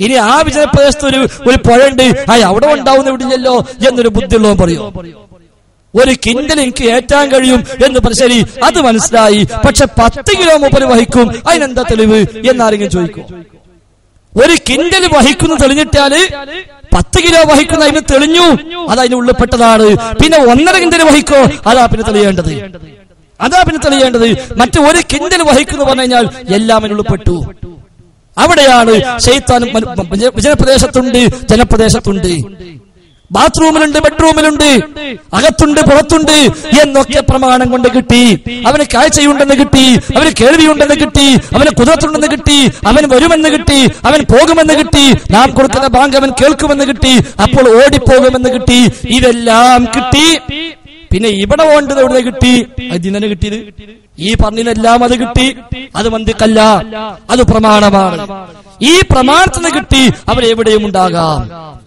ഇനി ആ വിജയപ്രദേശത്ത് ഒരു ഒരു പുഴയുണ്ട്. ആ അവിടെ ഉണ്ടാവുന്ന വിടിഞ്ഞല്ലോ എന്നൊരു ബുദ്ധിയുള്ളവൻ പറയൂ. ഒരു കിൻഡൽ എനിക്ക് ഏറ്റാൻ കഴിയും എന്ന് പറഞ്ഞു അത് മനസ്സിലായി. പക്ഷെ പത്ത് കിലോ മുപ്പത് വഹിക്കും. അതിനെന്താ തെളിവ്? എന്നാരെങ്കിലും ചോദിക്കും. ഒരു കിൻഡൽ വഹിക്കുന്നു തെളിഞ്ഞിട്ടാൽ പത്ത് കിലോ വഹിക്കുന്ന അതിന് തെളിഞ്ഞു. അത് അതിന് ഉള്ളിൽപ്പെട്ടതാണ്. പിന്നെ ഒന്നര കിൻഡൽ വഹിക്കോ? അതാ പിന്നെ തെളിയേണ്ടത്. അതാ പിന്നെ തെളിയേണ്ടത്. മറ്റു ഒരു കിൻഡൽ വഹിക്കുന്നു പറഞ്ഞു കഴിഞ്ഞാൽ എല്ലാം അതിനുള്ളപ്പെട്ടു അവിടെയാണ് ശൈത്താനും ജനപ്രദേശത്തുണ്ട് ജനപ്രദേശത്തുണ്ട്. ബാത്റൂമിലുണ്ട് ബെഡ്റൂമിലുണ്ട് അകത്തുണ്ട് പുറത്തുണ്ട് എന്നൊക്കെ പ്രമാണം കൊണ്ട് കിട്ടി. അവന് കാഴ്ചയുണ്ടെന്ന് കിട്ടി അവന് കേൾവിയുണ്ടെന്ന് കിട്ടി അവന് കുതിരത്തുണ്ടെന്ന് കിട്ടി അവൻ വരുമെന്ന് കിട്ടി അവൻ പോകുമെന്ന് കിട്ടി നാം കൊടുക്കുന്ന ബാങ്ക് അവൻ കേൾക്കുമെന്ന് കിട്ടി അപ്പോൾ ഓടിപ്പോകുമെന്ന് കിട്ടി. ഇതെല്ലാം കിട്ടി. പിന്നെ ഇവിടെ വേണ്ടത് എവിടെ കിട്ടി? അതിന് കിട്ടിയത്. ഈ പറഞ്ഞതിനെല്ലാം അത് കിട്ടി. അത് മന്ദിക്കല്ല അത് പ്രമാണമാണ്. ഈ പ്രമാണത്തിൽ നിന്ന് കിട്ടി. അവരെവിടെയും ഉണ്ടാകാം.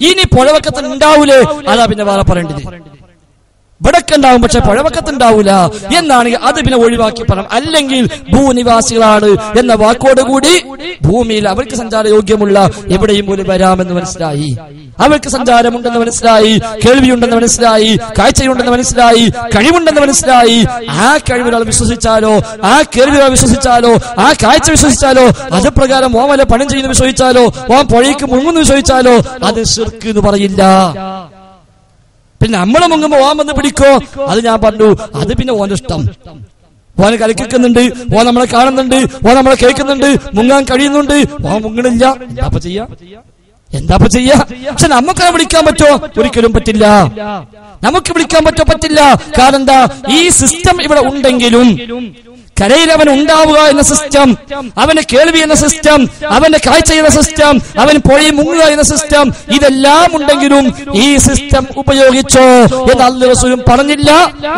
ഇനി പുഴവക്കത്തിന് ഉണ്ടാവൂലേ? അതാ പിന്നെ വേറെ പറയേണ്ടത്. ഇവിടൊക്കെ ഉണ്ടാവും പക്ഷെ പുഴവക്കത്തുണ്ടാവൂല എന്നാണ് അത് പിന്നെ ഒഴിവാക്കി പറയാം അല്ലെങ്കിൽ ഭൂനിവാസികളാണ് എന്ന വാക്കോടുകൂടി ഭൂമിയിൽ അവർക്ക് സഞ്ചാര യോഗ്യമുള്ള എവിടെയും പോലും വരാമെന്ന് മനസ്സിലായി. അവർക്ക് സഞ്ചാരമുണ്ടെന്ന് മനസ്സിലായി കേൾവിയുണ്ടെന്ന് മനസ്സിലായി കാഴ്ചയുണ്ടെന്ന് മനസ്സിലായി കഴിവുണ്ടെന്ന് മനസ്സിലായി. ആ കഴിവിൽ വിശ്വസിച്ചാലോ ആ കേൾവി വിശ്വസിച്ചാലോ ആ കാഴ്ച വിശ്വസിച്ചാലോ അത് പ്രകാരം ഓമല പണം ചെയ്യുന്നു വിശ്വസിച്ചാലോ ഓം പുഴയ്ക്ക് മുങ്ങുന്നു വിശ്വസിച്ചാലോ അത് ശിർക്ക് എന്ന് പറയില്ല. പിന്നെ നമ്മളെ മുങ്ങുമ്പോ ഓം വന്ന് പിടിക്കോ? അത് ഞാൻ പറഞ്ഞു അത് പിന്നെ ഓന്റെ ഇഷ്ടം. ഓന് കളിക്കുന്നുണ്ട് ഓ നമ്മളെ കാണുന്നുണ്ട് ഓ നമ്മളെ കേൾക്കുന്നുണ്ട് മുങ്ങാൻ കഴിയുന്നുണ്ട് ഓ മുങ്ങണില്ല. അപ്പൊ ചെയ്യാ? എന്താ ചെയ്യാ? പക്ഷെ നമുക്ക് വിളിക്കാൻ പറ്റോ ഒരിക്കലും പറ്റില്ല. നമുക്ക് വിളിക്കാൻ പറ്റോ പറ്റില്ല. കാരണം എന്താ? ഈ സിസ്റ്റം ഇവിടെ ഉണ്ടെങ്കിലും കരയിൽ അവൻ ഉണ്ടാവുക എന്ന സിസ്റ്റം അവന്റെ കേൾവി എന്ന സിസ്റ്റം അവന്റെ കാഴ്ച എന്ന സിസ്റ്റം അവൻ പുഴയിൽ മുങ്ങുക എന്ന സിസ്റ്റം ഇതെല്ലാം ഉണ്ടെങ്കിലും ഈ സിസ്റ്റം ഉപയോഗിച്ചോ എന്ന് അല്ല റസൂലും പറഞ്ഞില്ല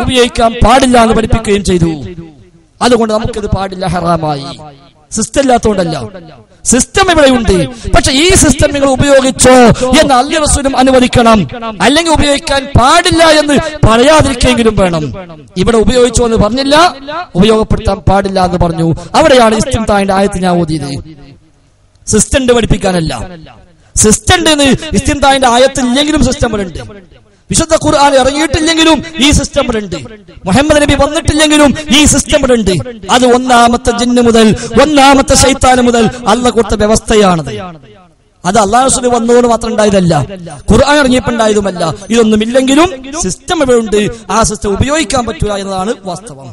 ഉപയോഗിക്കാൻ പാടില്ല എന്ന് പഠിപ്പിക്കുകയും ചെയ്തു. അതുകൊണ്ട് നമുക്കിത് പാടില്ല ഹറാമായി. സിസ്റ്റം ഇല്ലാത്തതുകൊണ്ടല്ല. സിസ്റ്റം ഇവിടെയുണ്ട്. പക്ഷെ ഈ സിസ്റ്റം നിങ്ങൾ ഉപയോഗിച്ചോ എന്ന് അല്ല റസൂലും അനുവദിക്കണം. അല്ലെങ്കിൽ ഉപയോഗിക്കാൻ പാടില്ല എന്ന് പറയാതിരിക്കെങ്കിലും വേണം. ഇവിടെ ഉപയോഗിച്ചോ എന്ന് പറഞ്ഞില്ല. ഉപയോഗപ്പെടുത്താൻ പാടില്ല എന്ന് പറഞ്ഞു. അവിടെയാണ് ഇസ്തിം താഴിന്റെ ആയത്ത് ഞാൻ ഓതിയത്. സിസ്റ്റം പഠിപ്പിക്കാനല്ല. സിസ്റ്റം ഇസ്തിം താഴിന്റെ ആയത്തില്ലെങ്കിലും സിസ്റ്റം സിസ്റ്റമിലുണ്ട് വിശുദ്ധ ഖുർആൻ ഇറങ്ങിയിട്ടില്ലെങ്കിലും ഈ സിസ്റ്റം ഉണ്ട് മുഹമ്മദ് നബി വന്നിട്ടില്ലെങ്കിലും ഈ സിസ്റ്റം ഉണ്ട് അത് ഒന്നാമത്തെ ജിന്ന് മുതൽ ഒന്നാമത്തെ ശൈത്താൻ മുതൽ അല്ല കൊടുത്ത വ്യവസ്ഥയാണത് അത്. അള്ളാഹുസുന് വന്നതുകൊണ്ട് മാത്രം ഉണ്ടായതല്ല. ഖുർആൻ ഇറങ്ങിയപ്പോണ്ടായതുമല്ല ഇതൊന്നുമില്ലെങ്കിലും സിസ്റ്റം ഇവിടെ ഉണ്ട് ആ സിസ്റ്റം ഉപയോഗിക്കാൻ പറ്റുക എന്നതാണ് വാസ്തവം.